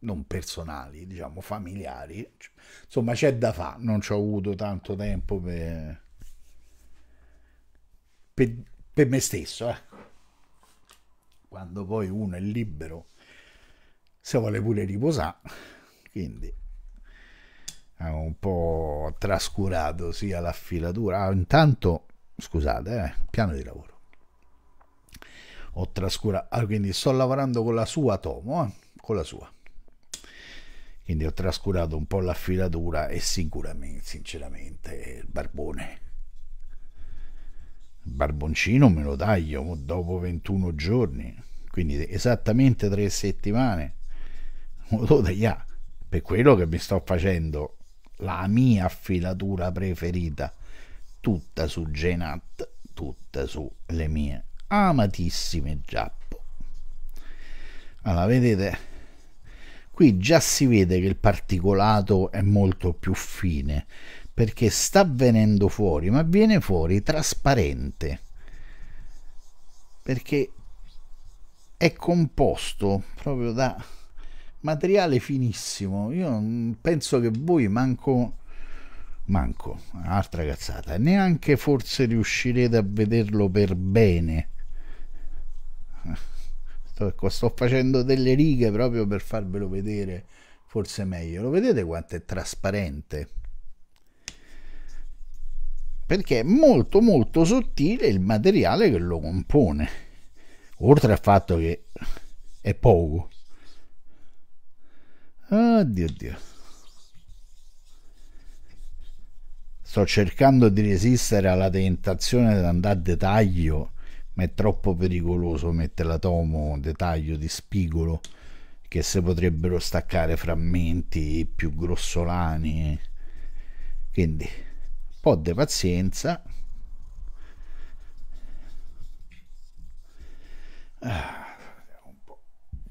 non personali, diciamo familiari. Insomma, c'è da fare, non ci ho avuto tanto tempo per, per, per me stesso. Eh. Quando poi uno è libero, si vuole pure riposare, quindi un po' trascurato sia l'affilatura. Ah, intanto, scusate, eh, piano di lavoro. Ho trascurato, ah, quindi sto lavorando con la sua Tomo, eh, con la sua. Quindi ho trascurato un po' l'affilatura e sicuramente, sinceramente, il barbone. Il barboncino me lo taglio dopo 21 giorni, quindi esattamente tre settimane. [laughs] Lo tagliare per quello che mi sto facendo la mia affilatura preferita, tutta su Genat, tutta su le mie amatissime Giappo. Allora, vedete, qui già si vede che il particolato è molto più fine, perché sta venendo fuori, ma viene fuori trasparente, perché è composto proprio da materiale finissimo. Io penso che voi manco manco, altra cazzata, neanche forse riuscirete a vederlo per bene. Ecco, sto facendo delle righe proprio per farvelo vedere forse meglio. Lo vedete quanto è trasparente? Perché è molto molto sottile il materiale che lo compone. Oltre al fatto che è poco Oddio, Dio. Sto cercando di resistere alla tentazione di andare a dettaglio, ma è troppo pericoloso mettere la tomo dettaglio di spigolo che si potrebbero staccare frammenti più grossolani. Quindi, un po' di pazienza. Ah, un po'.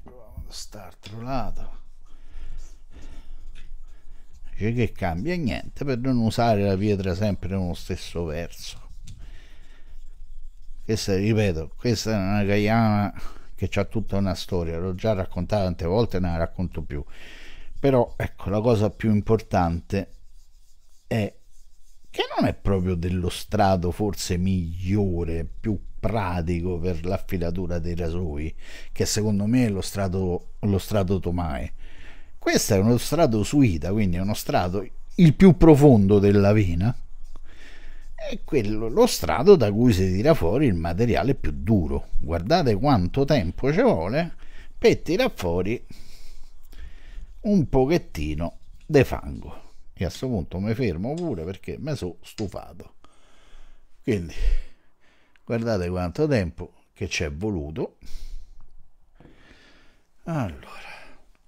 Proviamo da st'altro lato. Che cambia niente per non usare la pietra sempre nello stesso verso. Questa, ripeto, questa è una gaiana che ha tutta una storia, l'ho già raccontata tante volte, ne racconto più. Però ecco, la cosa più importante è che non è proprio dello strato forse migliore, più pratico per l'affilatura dei rasoi, che secondo me è lo strato, lo strato Tomae. Questo è uno strato suita, quindi è uno strato il più profondo della vena, è quello, lo strato da cui si tira fuori il materiale più duro. Guardate quanto tempo ci vuole per tirare fuori un pochettino di fango. E a questo punto mi fermo pure perché mi sono stufato. Quindi guardate quanto tempo che ci è voluto. Allora,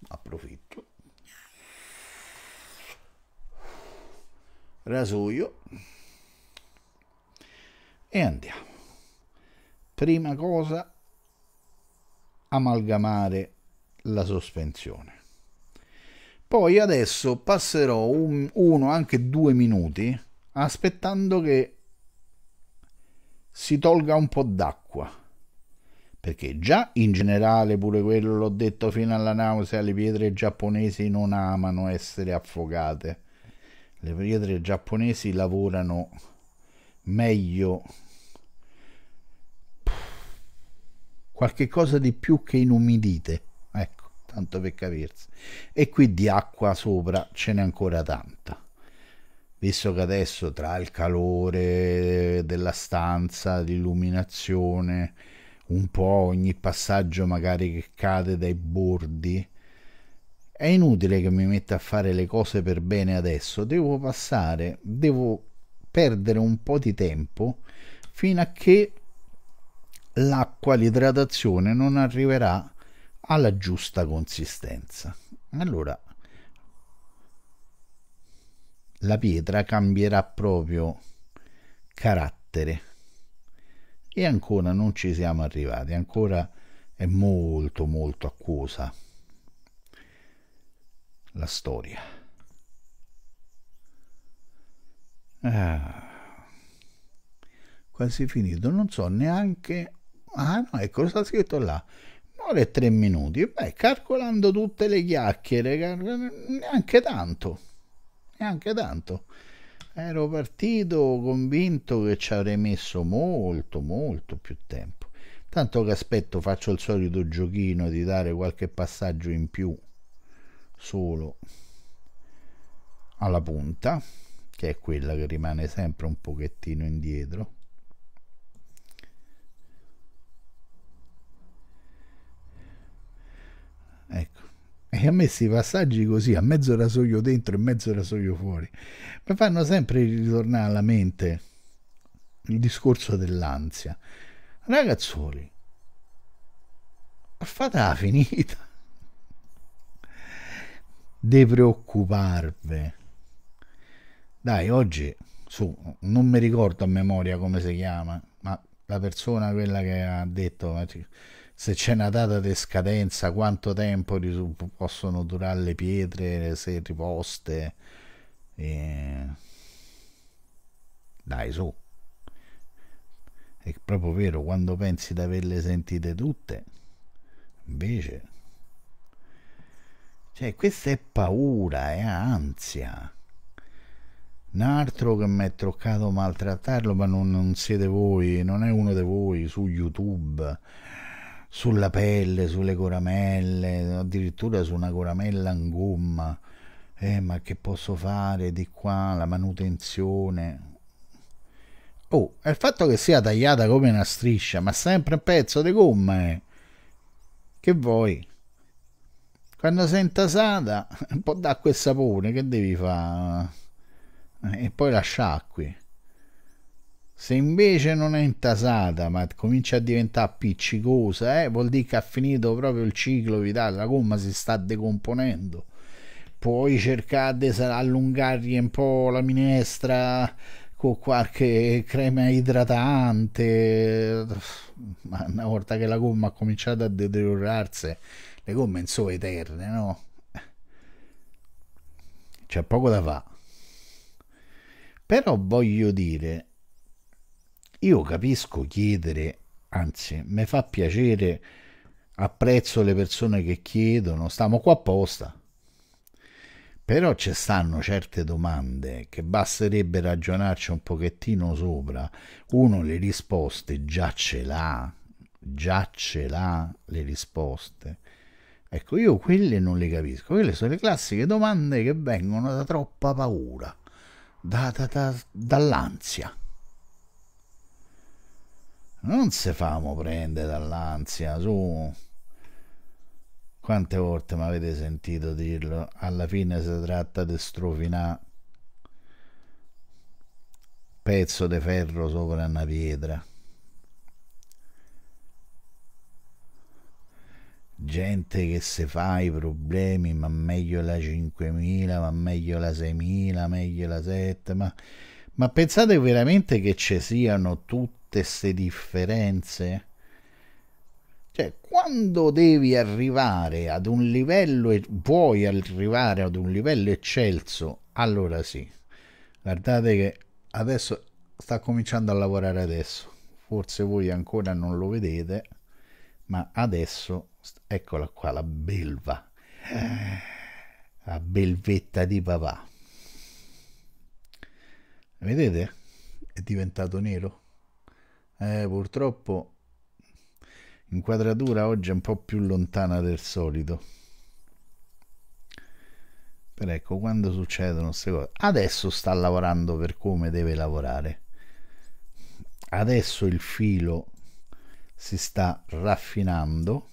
approfitto. Rasoio e andiamo. Prima cosa, amalgamare la sospensione. Poi adesso passerò un, uno, anche due minuti aspettando che si tolga un po' d'acqua. Perché già in generale, pure quello l'ho detto fino alla nausea, le pietre giapponesi non amano essere affogate. Le pietre giapponesi lavorano meglio qualche cosa di più che inumidite ecco tanto per capirsi. E qui di acqua sopra ce n'è ancora tanta. Visto che adesso tra il calore della stanza l'illuminazione un po' ogni passaggio magari che cade dai bordi è inutile che mi metta a fare le cose per bene adesso. Devo passare devo perdere un po' di tempo fino a che l'acqua, l'idratazione non arriverà alla giusta consistenza. Allora la pietra cambierà proprio carattere e ancora non ci siamo arrivati, ancora è molto molto acquosa la storia. Ah, quasi finito, non so neanche... Ah no, ecco, sta scritto là. Un'ora e tre minuti. Beh, calcolando tutte le chiacchiere, neanche tanto. Neanche tanto. Ero partito convinto che ci avrei messo molto, molto più tempo. Tanto che aspetto, faccio il solito giochino di dare qualche passaggio in più solo alla punta che è quella che rimane sempre un pochettino indietro ecco. E a me questi passaggi così a mezzo rasoio dentro e mezzo rasoio fuori mi fanno sempre ritornare alla mente il discorso dell'ansia. Ragazzoli fatela finita. De preoccuparvi. Dai, oggi su, non mi ricordo a memoria come si chiama, ma la persona quella che ha detto se c'è una data di scadenza, quanto tempo possono durare le pietre se riposte. E... Dai, su. È proprio vero, quando pensi di averle sentite tutte, invece... Cioè, questa è paura, è ansia un altro che mi è toccato maltrattarlo, ma non, non, siete voi, non è uno di voi su YouTube, sulla pelle, sulle coramelle, addirittura su una coramella in gomma. Eh, ma che posso fare di qua? La manutenzione. Oh, il fatto che sia tagliata come una striscia, ma sempre un pezzo di gomma, eh. Che vuoi? quando sei intasata [laughs] un po' d'acqua e sapone che devi fare e poi la sciacqui se invece non è intasata ma comincia a diventare appiccicosa eh, vuol dire che ha finito proprio il ciclo vitale la gomma si sta decomponendo. Puoi cercare di allungargli un po' la minestra con qualche crema idratante. Ma una volta che la gomma ha cominciato a deteriorarsi le gomme sono eterne no? c'è poco da fare però voglio dire io capisco chiedere anzi mi fa piacere apprezzo le persone che chiedono stiamo qua apposta però ci stanno certe domande che basterebbe ragionarci un pochettino sopra. Uno le risposte già ce l'ha, già ce l'ha le risposte. Ecco, io quelle non le capisco. Quelle sono le classiche domande che vengono da troppa paura, da, da, da, dall'ansia. Non se famo prendere dall'ansia, su quante volte mi avete sentito dirlo? Alla fine si tratta di strofinare pezzo di ferro sopra una pietra. Gente che si fa i problemi, ma meglio la 5000, ma meglio la 6000, meglio la 7, ma, ma pensate veramente che ci siano tutte queste differenze? Cioè, quando devi arrivare ad un livello e vuoi arrivare ad un livello eccelso, allora sì. Guardate che adesso sta cominciando a lavorare adesso. Forse voi ancora non lo vedete, ma adesso eccola qua la belva. La belvetta di papà. Vedete? È diventato nero. Eh, purtroppo inquadratura oggi è un po' più lontana del solito. Però ecco quando succedono queste cose adesso sta lavorando per come deve lavorare. Adesso il filo si sta raffinando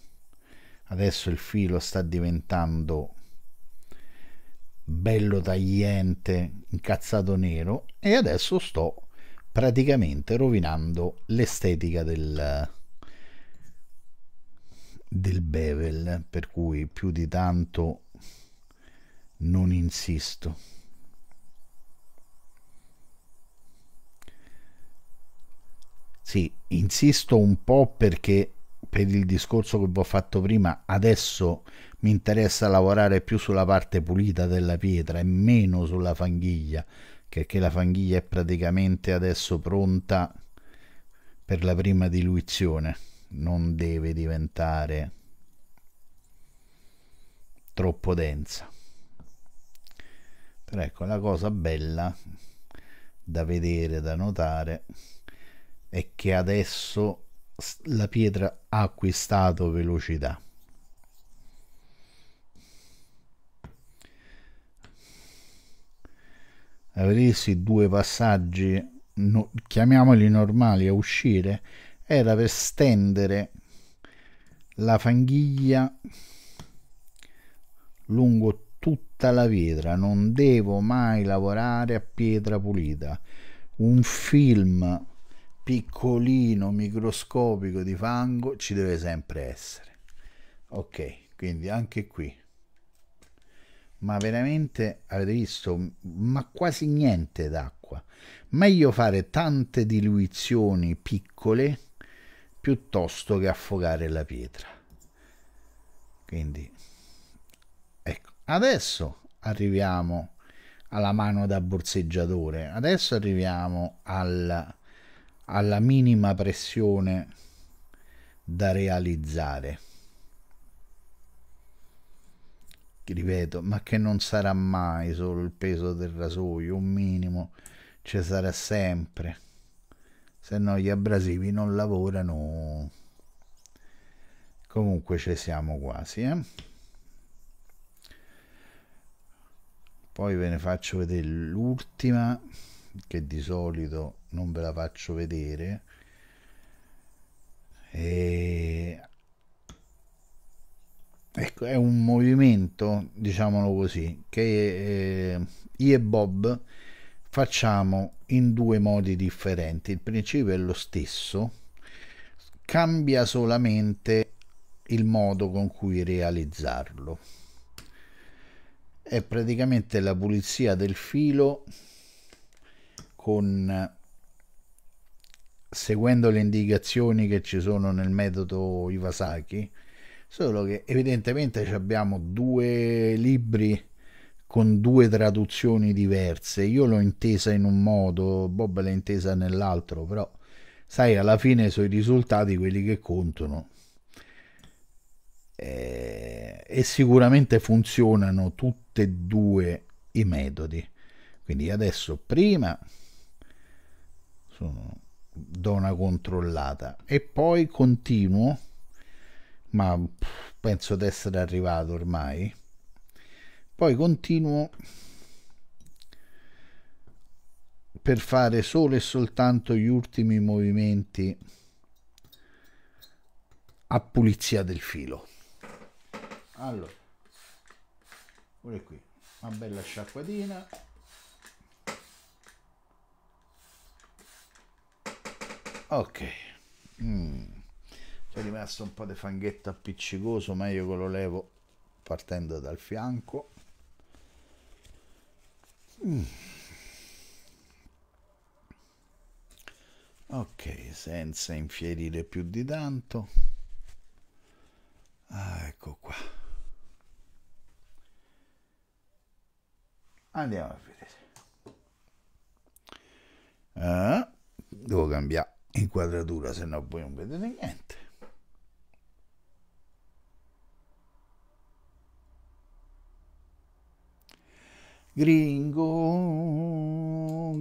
adesso il filo sta diventando bello tagliente incazzato nero e adesso sto praticamente rovinando l'estetica del, del bevel, per cui più di tanto non insisto. Sì, insisto un po' perché per il discorso che vi ho fatto prima, adesso mi interessa lavorare più sulla parte pulita della pietra e meno sulla fanghiglia, perché la fanghiglia è praticamente adesso pronta per la prima diluizione non deve diventare troppo densa. Però ecco, la cosa bella da vedere, da notare, è che adesso la pietra ha acquistato velocità. Avete visto i due passaggi, no, chiamiamoli normali, a uscire? era per stendere la fanghiglia lungo tutta la pietra. Non devo mai lavorare a pietra pulita. Un film piccolino microscopico di fango ci deve sempre essere. Ok quindi anche qui ma veramente avete visto ma quasi niente d'acqua meglio fare tante diluizioni piccole piuttosto che affogare la pietra. Quindi, ecco, adesso arriviamo alla mano da borseggiatore, adesso arriviamo alla, alla minima pressione da realizzare. Ripeto, ma che non sarà mai solo il peso del rasoio, un minimo ci sarà sempre. Se no gli abrasivi non lavorano. Comunque ci siamo quasi eh? poi ve ne faccio vedere l'ultima che di solito non ve la faccio vedere. E ecco è un movimento, diciamolo così, che eh, io e Bob facciamo in due modi differenti. Il principio è lo stesso, cambia solamente il modo con cui realizzarlo. È praticamente la pulizia del filo con seguendo le indicazioni che ci sono nel metodo Iwasaki, solo che evidentemente abbiamo due libri con due traduzioni diverse. Io l'ho intesa in un modo, Bob l'ha intesa nell'altro, però sai, alla fine sono i risultati quelli che contano. E, e sicuramente funzionano tutti e due i metodi. Quindi adesso prima sono, do una controllata e poi continuo, ma penso di essere arrivato ormai. Poi continuo per fare solo e soltanto gli ultimi movimenti a pulizia del filo. Allora pure qui una bella sciacquatina. Ok. Mm. C'è rimasto un po' di fanghetto appiccicoso ma io lo levo partendo dal fianco Mm. Ok, senza infierire più di tanto. Ah, ecco qua. Andiamo a vedere. Ah, devo cambiare inquadratura, se no voi non vedete niente. Gringo,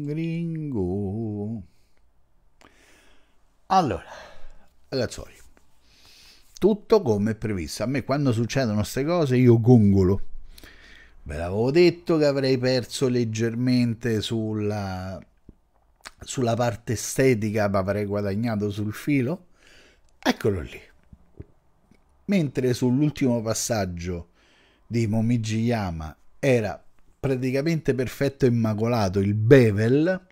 gringo. Allora, ragazzoli, tutto come previsto. A me quando succedono queste cose io gongolo. Ve l'avevo detto che avrei perso leggermente sulla, sulla parte estetica, ma avrei guadagnato sul filo. Eccolo lì. Mentre sull'ultimo passaggio di Momiji Yama era praticamente perfetto e immacolato il bevel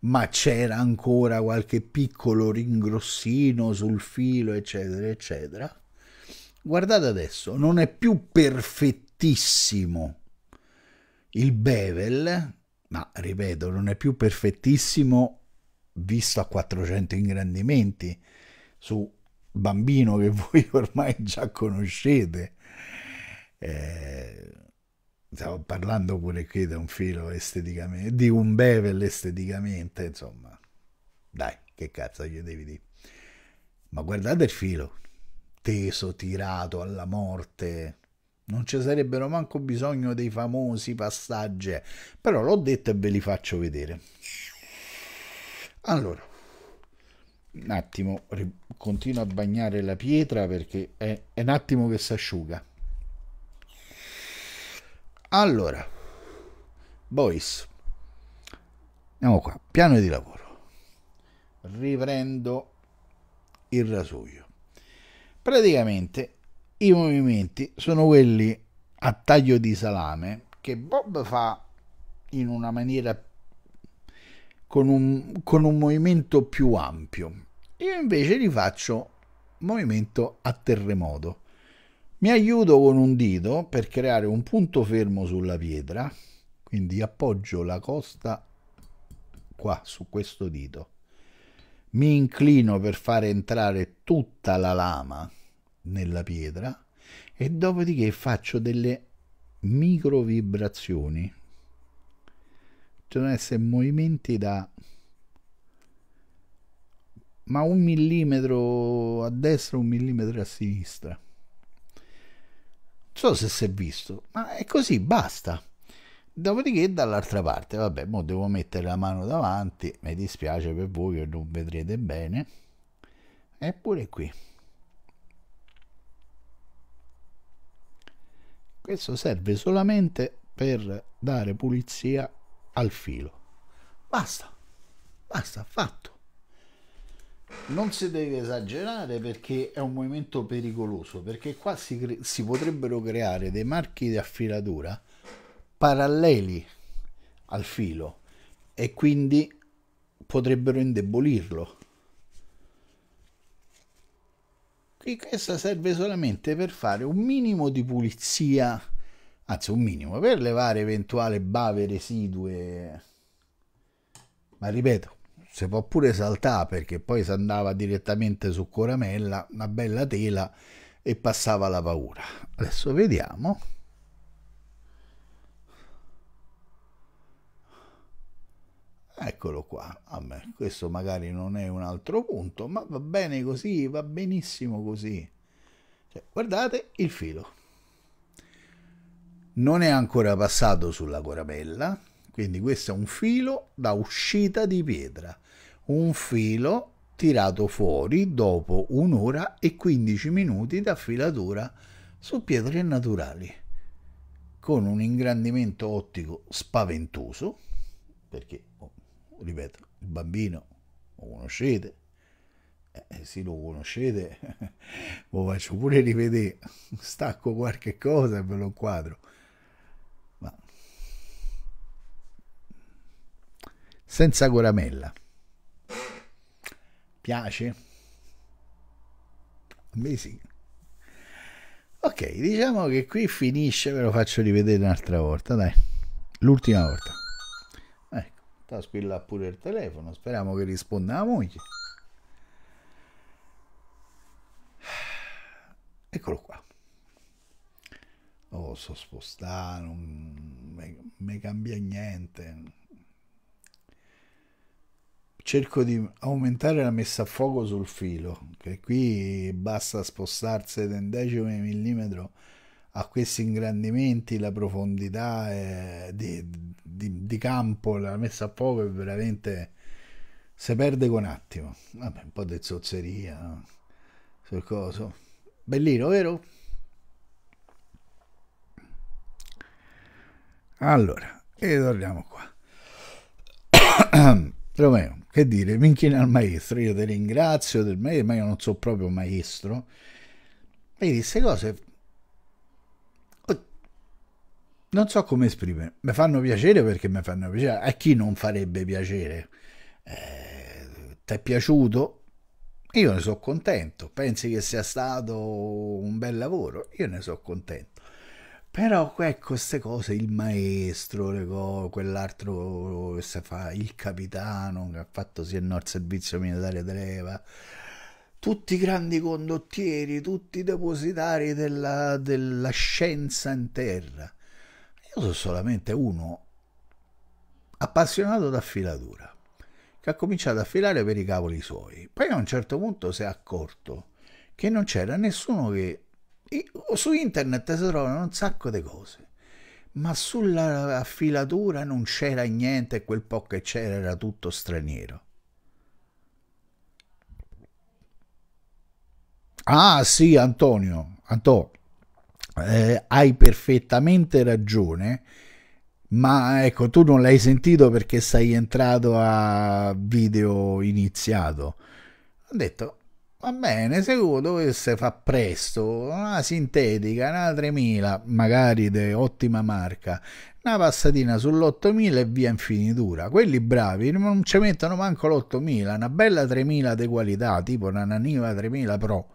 ma c'era ancora qualche piccolo ringrossino sul filo eccetera eccetera. Guardate adesso non è più perfettissimo il bevel ma ripeto non è più perfettissimo visto a 400 ingrandimenti su bambino che [laughs] voi ormai già conoscete. Eh, stiamo parlando pure qui di un filo esteticamente, di un bevel esteticamente, insomma, dai, che cazzo gli devi dire? Ma guardate il filo, teso, tirato alla morte, non ci sarebbero manco bisogno dei famosi passaggi, però l'ho detto e ve li faccio vedere. Allora, un attimo, continuo a bagnare la pietra perché è, è un attimo che si asciuga. Allora, boys, andiamo qua, piano di lavoro. Riprendo il rasoio. Praticamente i movimenti sono quelli a taglio di salame che Bob fa in una maniera con un, con un movimento più ampio. Io invece li faccio movimento a terremoto mi aiuto con un dito per creare un punto fermo sulla pietra, quindi appoggio la costa qua su questo dito. Mi inclino per fare entrare tutta la lama nella pietra e dopodiché faccio delle micro vibrazioni. Devono essere movimenti da ma un millimetro a destra, un millimetro a sinistra so se si è visto, ma è così, basta. Dopodiché dall'altra parte, vabbè, mo devo mettere la mano davanti, mi dispiace per voi che non vedrete bene. Eppure qui. Questo serve solamente per dare pulizia al filo. Basta, basta, fatto. Non si deve esagerare perché è un movimento pericoloso, perché qua si, si potrebbero creare dei marchi di affilatura paralleli al filo e quindi potrebbero indebolirlo. E questa serve solamente per fare un minimo di pulizia, anzi un minimo, per levare eventuali bave residue. Ma ripeto, si può pure saltare perché poi si andava direttamente su Coramella, una bella tela e passava la paura. Adesso vediamo. Eccolo qua, me questo magari non è un altro punto, ma va bene così, va benissimo così. Cioè, guardate il filo. Non è ancora passato sulla coramella, quindi questo è un filo da uscita di pietra un filo tirato fuori dopo un'ora e 15 minuti da filatura su pietre naturali con un ingrandimento ottico spaventoso perché oh, ripeto il bambino lo conoscete eh, se lo conoscete [laughs] lo faccio pure rivedere [laughs] stacco qualche cosa e ve lo inquadro ma senza coramella Piace? A me sì. Ok, diciamo che qui finisce, ve lo faccio rivedere un'altra volta, dai. L'ultima volta. Ecco, sta squilla pure il telefono, speriamo che risponda la moglie. Eccolo qua. Oh, so spostare, non mi cambia niente cerco di aumentare la messa a fuoco sul filo, che qui basta spostarsi da un decimo di millimetro a questi ingrandimenti, la profondità di, di, di, campo, la messa a fuoco è veramente... si perde con attimo. Vabbè, un po' di zozzeria sul coso. Bellino, vero? Allora, e torniamo qua. [coughs] Romeo, che dire, mi inchino al maestro, io ti ringrazio del maestro, ma io non so proprio maestro. Vedi, queste cose non so come esprimere, mi fanno piacere perché mi fanno piacere, a chi non farebbe piacere? Eh, ti è piaciuto? Io ne sono contento, pensi che sia stato un bel lavoro? Io ne sono contento. Però ecco queste cose, il maestro, quell'altro che si fa, il capitano che ha fatto sì e no il servizio militare Dreva, tutti i grandi condottieri, tutti i depositari della, della scienza in terra. Io sono solamente uno appassionato d'affilatura che ha cominciato a affilare per i cavoli suoi. Poi a un certo punto si è accorto che non c'era nessuno che su internet si trovano un sacco di cose, ma sulla affilatura non c'era niente quel po' che c'era era tutto straniero. Ah sì, Antonio, Antonio, eh, hai perfettamente ragione, ma ecco, tu non l'hai sentito perché sei entrato a video iniziato. Ho detto, Va bene, se uno dovesse fare presto, una sintetica, una 3000, magari di ottima marca, una passatina sull'8000 e via in finitura. Quelli bravi non ci mettono manco l'8000, una bella 3000 di qualità, tipo una Naniva 3000 Pro.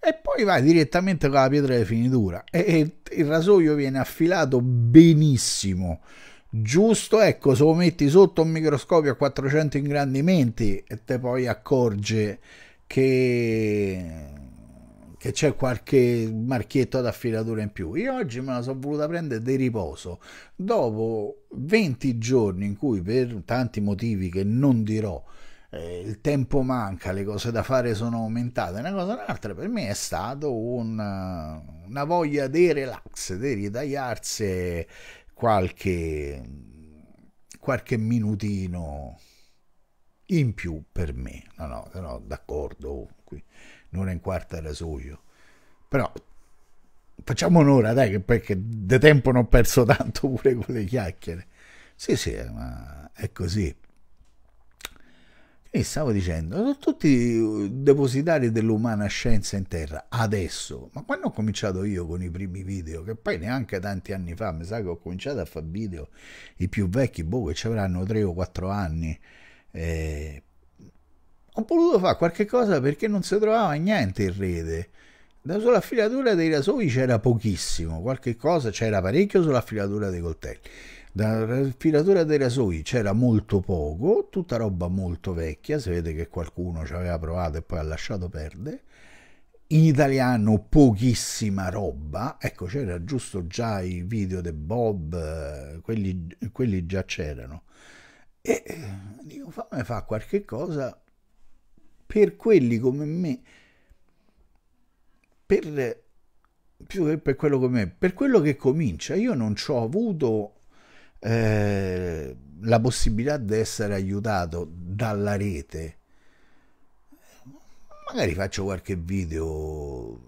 E poi vai direttamente con la pietra di finitura e, e il rasoio viene affilato benissimo giusto ecco se lo metti sotto un microscopio a 400 ingrandimenti e te poi accorge che, che c'è qualche marchietto ad affilatura in più. Io oggi me la sono voluta prendere di riposo dopo 20 giorni in cui per tanti motivi che non dirò eh, il tempo manca, le cose da fare sono aumentate, una cosa o un'altra, per me è stato una, una voglia di relax, di ritagliarsi qualche, qualche minutino in più per me. No, no, no d'accordo, qui non è in quarta rasoio. Però facciamo un'ora, dai, che perché di tempo non ho perso [laughs] tanto pure con le chiacchiere. Sì, sì, ma è così. E stavo dicendo, sono tutti depositari dell'umana scienza in terra, adesso. Ma quando ho cominciato io con i primi video, che poi neanche tanti anni fa, mi sa che ho cominciato a fare video, i più vecchi, boh, che ci avranno 3 o 4 anni, eh, ho voluto fare qualche cosa perché non si trovava niente in rete. Sulla filatura dei rasoi c'era pochissimo, qualche cosa c'era parecchio sulla filatura dei coltelli da filatura dei rasoi c'era molto poco, tutta roba molto vecchia, si vede che qualcuno ci aveva provato e poi ha lasciato perdere. In italiano pochissima roba, ecco c'era giusto già i video di Bob, quelli, quelli già c'erano. E dico fammi fare qualche cosa per quelli come me, per, più che per quello come me, per quello che comincia. Io non ho avuto eh, la possibilità di essere aiutato dalla rete, magari faccio qualche video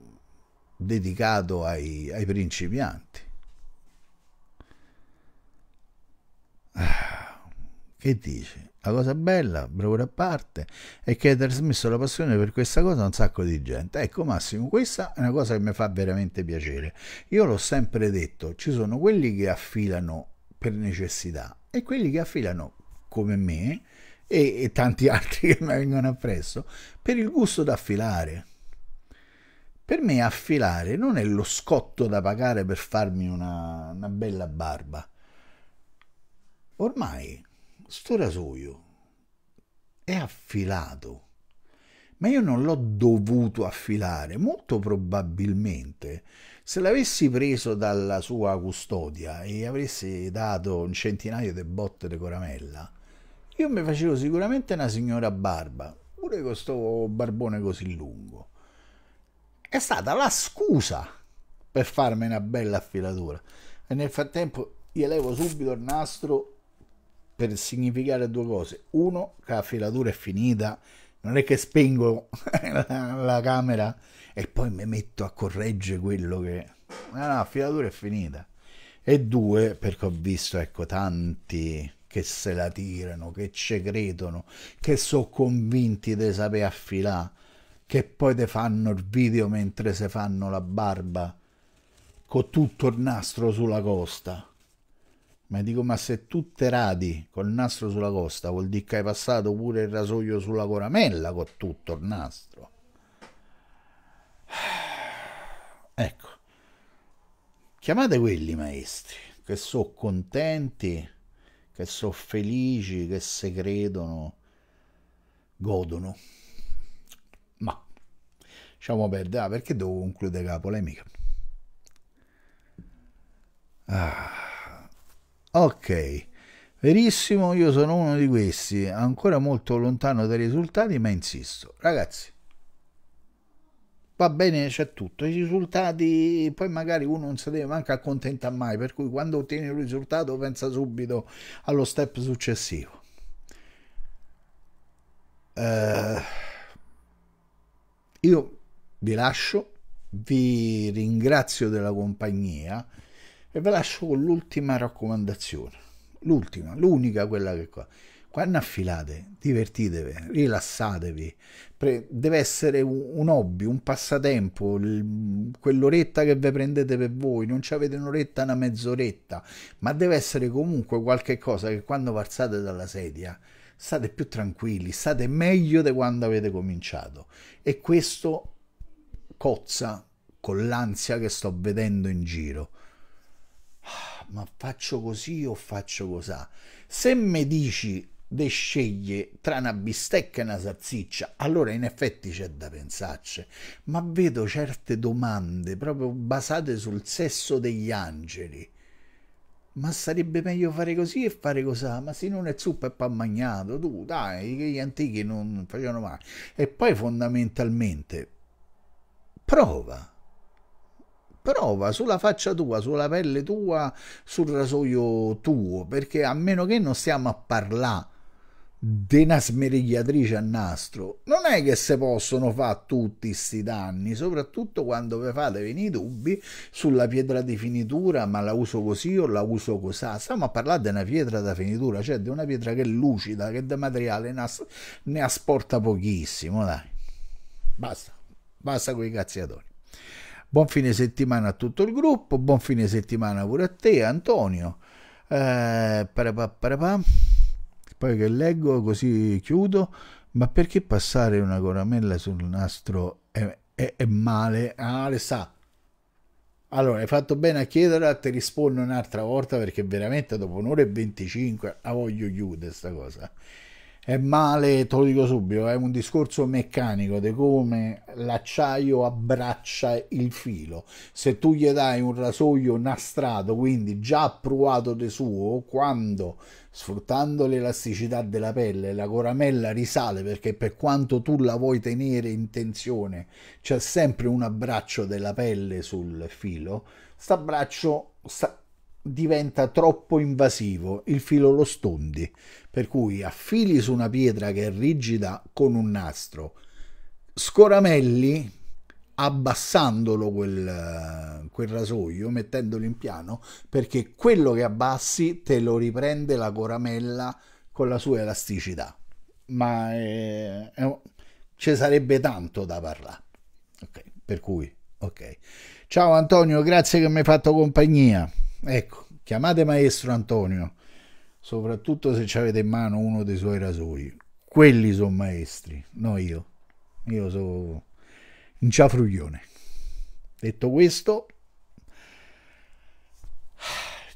dedicato ai, ai principianti. Ah, che dici? La cosa bella, bravura a parte, è che hai trasmesso la passione per questa cosa a un sacco di gente. Ecco Massimo, questa è una cosa che mi fa veramente piacere. Io l'ho sempre detto, ci sono quelli che affilano per necessità e quelli che affilano come me e, e tanti [laughs] altri che mi vengono appresso per il gusto d'affilare. Per me affilare non è lo scotto da pagare per farmi una, una bella barba. Ormai sto rasoio è affilato ma io non l'ho dovuto affilare, molto probabilmente se l'avessi preso dalla sua custodia e avessi dato un centinaio di botte di coramella, io mi facevo sicuramente una signora barba, pure con questo barbone così lungo. È stata la scusa per farmi una bella affilatura. E nel frattempo io levo subito il nastro per significare due cose. Uno, che la filatura è finita, non è che spengo la, [laughs] la camera e poi mi metto a correggere quello che... No, no, la filatura è finita. E due, perché ho visto, ecco, tanti che se la tirano, che ci credono, che sono convinti di sapere affilare, che poi te fanno il video mentre se fanno la barba con tutto il nastro sulla costa. Ma dico, ma se tu te radi col nastro sulla costa, vuol dire che hai passato pure il rasoio sulla coramella con tutto il nastro. [sighs] Ecco, chiamate quelli maestri che sono contenti, che sono felici, che se credono, godono. Ma lasciamo perdere, ah, perché devo concludere la polemica? Ah, ok, verissimo, io sono uno di questi, ancora molto lontano dai risultati, ma insisto. Ragazzi, va bene, c'è tutto. I risultati, poi magari uno non si deve manco accontentare mai, per cui quando ottieni un risultato pensa subito allo step successivo. Uh, io vi lascio, vi ringrazio della compagnia e vi lascio con l'ultima raccomandazione. L'ultima, l'unica, quella che qua quando affilate, divertitevi, rilassatevi. deve essere un, hobby, un passatempo, quell'oretta che vi prendete per voi, non ci avete un'oretta, una mezz'oretta, ma deve essere comunque qualche cosa che quando alzate dalla sedia state più tranquilli, state meglio di quando avete cominciato. E questo cozza con l'ansia che sto vedendo in giro. Ma faccio così o faccio così? Se mi dici de sceglie tra una bistecca e una salsiccia, allora in effetti c'è da pensarci, ma vedo certe domande proprio basate sul sesso degli angeli. Ma sarebbe meglio fare così e fare così, ma se non è zuppa e pan magnato, tu dai, gli antichi non facevano mai. E poi fondamentalmente prova prova sulla faccia tua, sulla pelle tua, sul rasoio tuo, perché a meno che non stiamo a parlare di una smerigliatrice a nastro non è che si possono fare tutti questi danni soprattutto quando vi fate venire dubbi sulla pietra di finitura ma la uso così o la uso così stiamo a parlare di una pietra da finitura cioè di una pietra che è lucida che di materiale ne asporta pochissimo dai. Basta basta con i cazziatori buon fine settimana a tutto il gruppo buon fine settimana pure a te Antonio. Eh, poi che leggo così chiudo. Ma perché passare una coramella sul nastro è, è, è male? Ah le sa. Allora hai fatto bene a chiedere ti rispondo un'altra volta perché veramente dopo un'ora e 25 la voglio chiudere questa cosa è male, te lo dico subito, è un discorso meccanico di come l'acciaio abbraccia il filo. Se tu gli dai un rasoio nastrato, quindi già pruvato di suo, quando sfruttando l'elasticità della pelle la coramella risale perché per quanto tu la vuoi tenere in tensione c'è sempre un abbraccio della pelle sul filo, st'abbraccio sta diventa troppo invasivo, il filo lo stondi, per cui affili su una pietra che è rigida con un nastro, scoramelli abbassandolo quel, quel rasoio, mettendolo in piano, perché quello che abbassi te lo riprende la coramella con la sua elasticità. Ma è, ci sarebbe tanto da parlare. Ok, per cui, ok. Ciao Antonio, grazie che mi hai fatto compagnia. Ecco, chiamate maestro Antonio, soprattutto se avete in mano uno dei suoi rasoi. Quelli sono maestri, no io. Io sono un ciafruglione. Detto questo,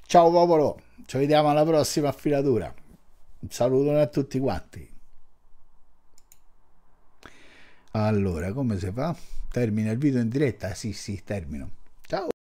ciao popolo, ci vediamo alla prossima affilatura. Un saluto a tutti quanti. Allora, come si fa? Termina il video in diretta? Sì, sì, termino. Ciao.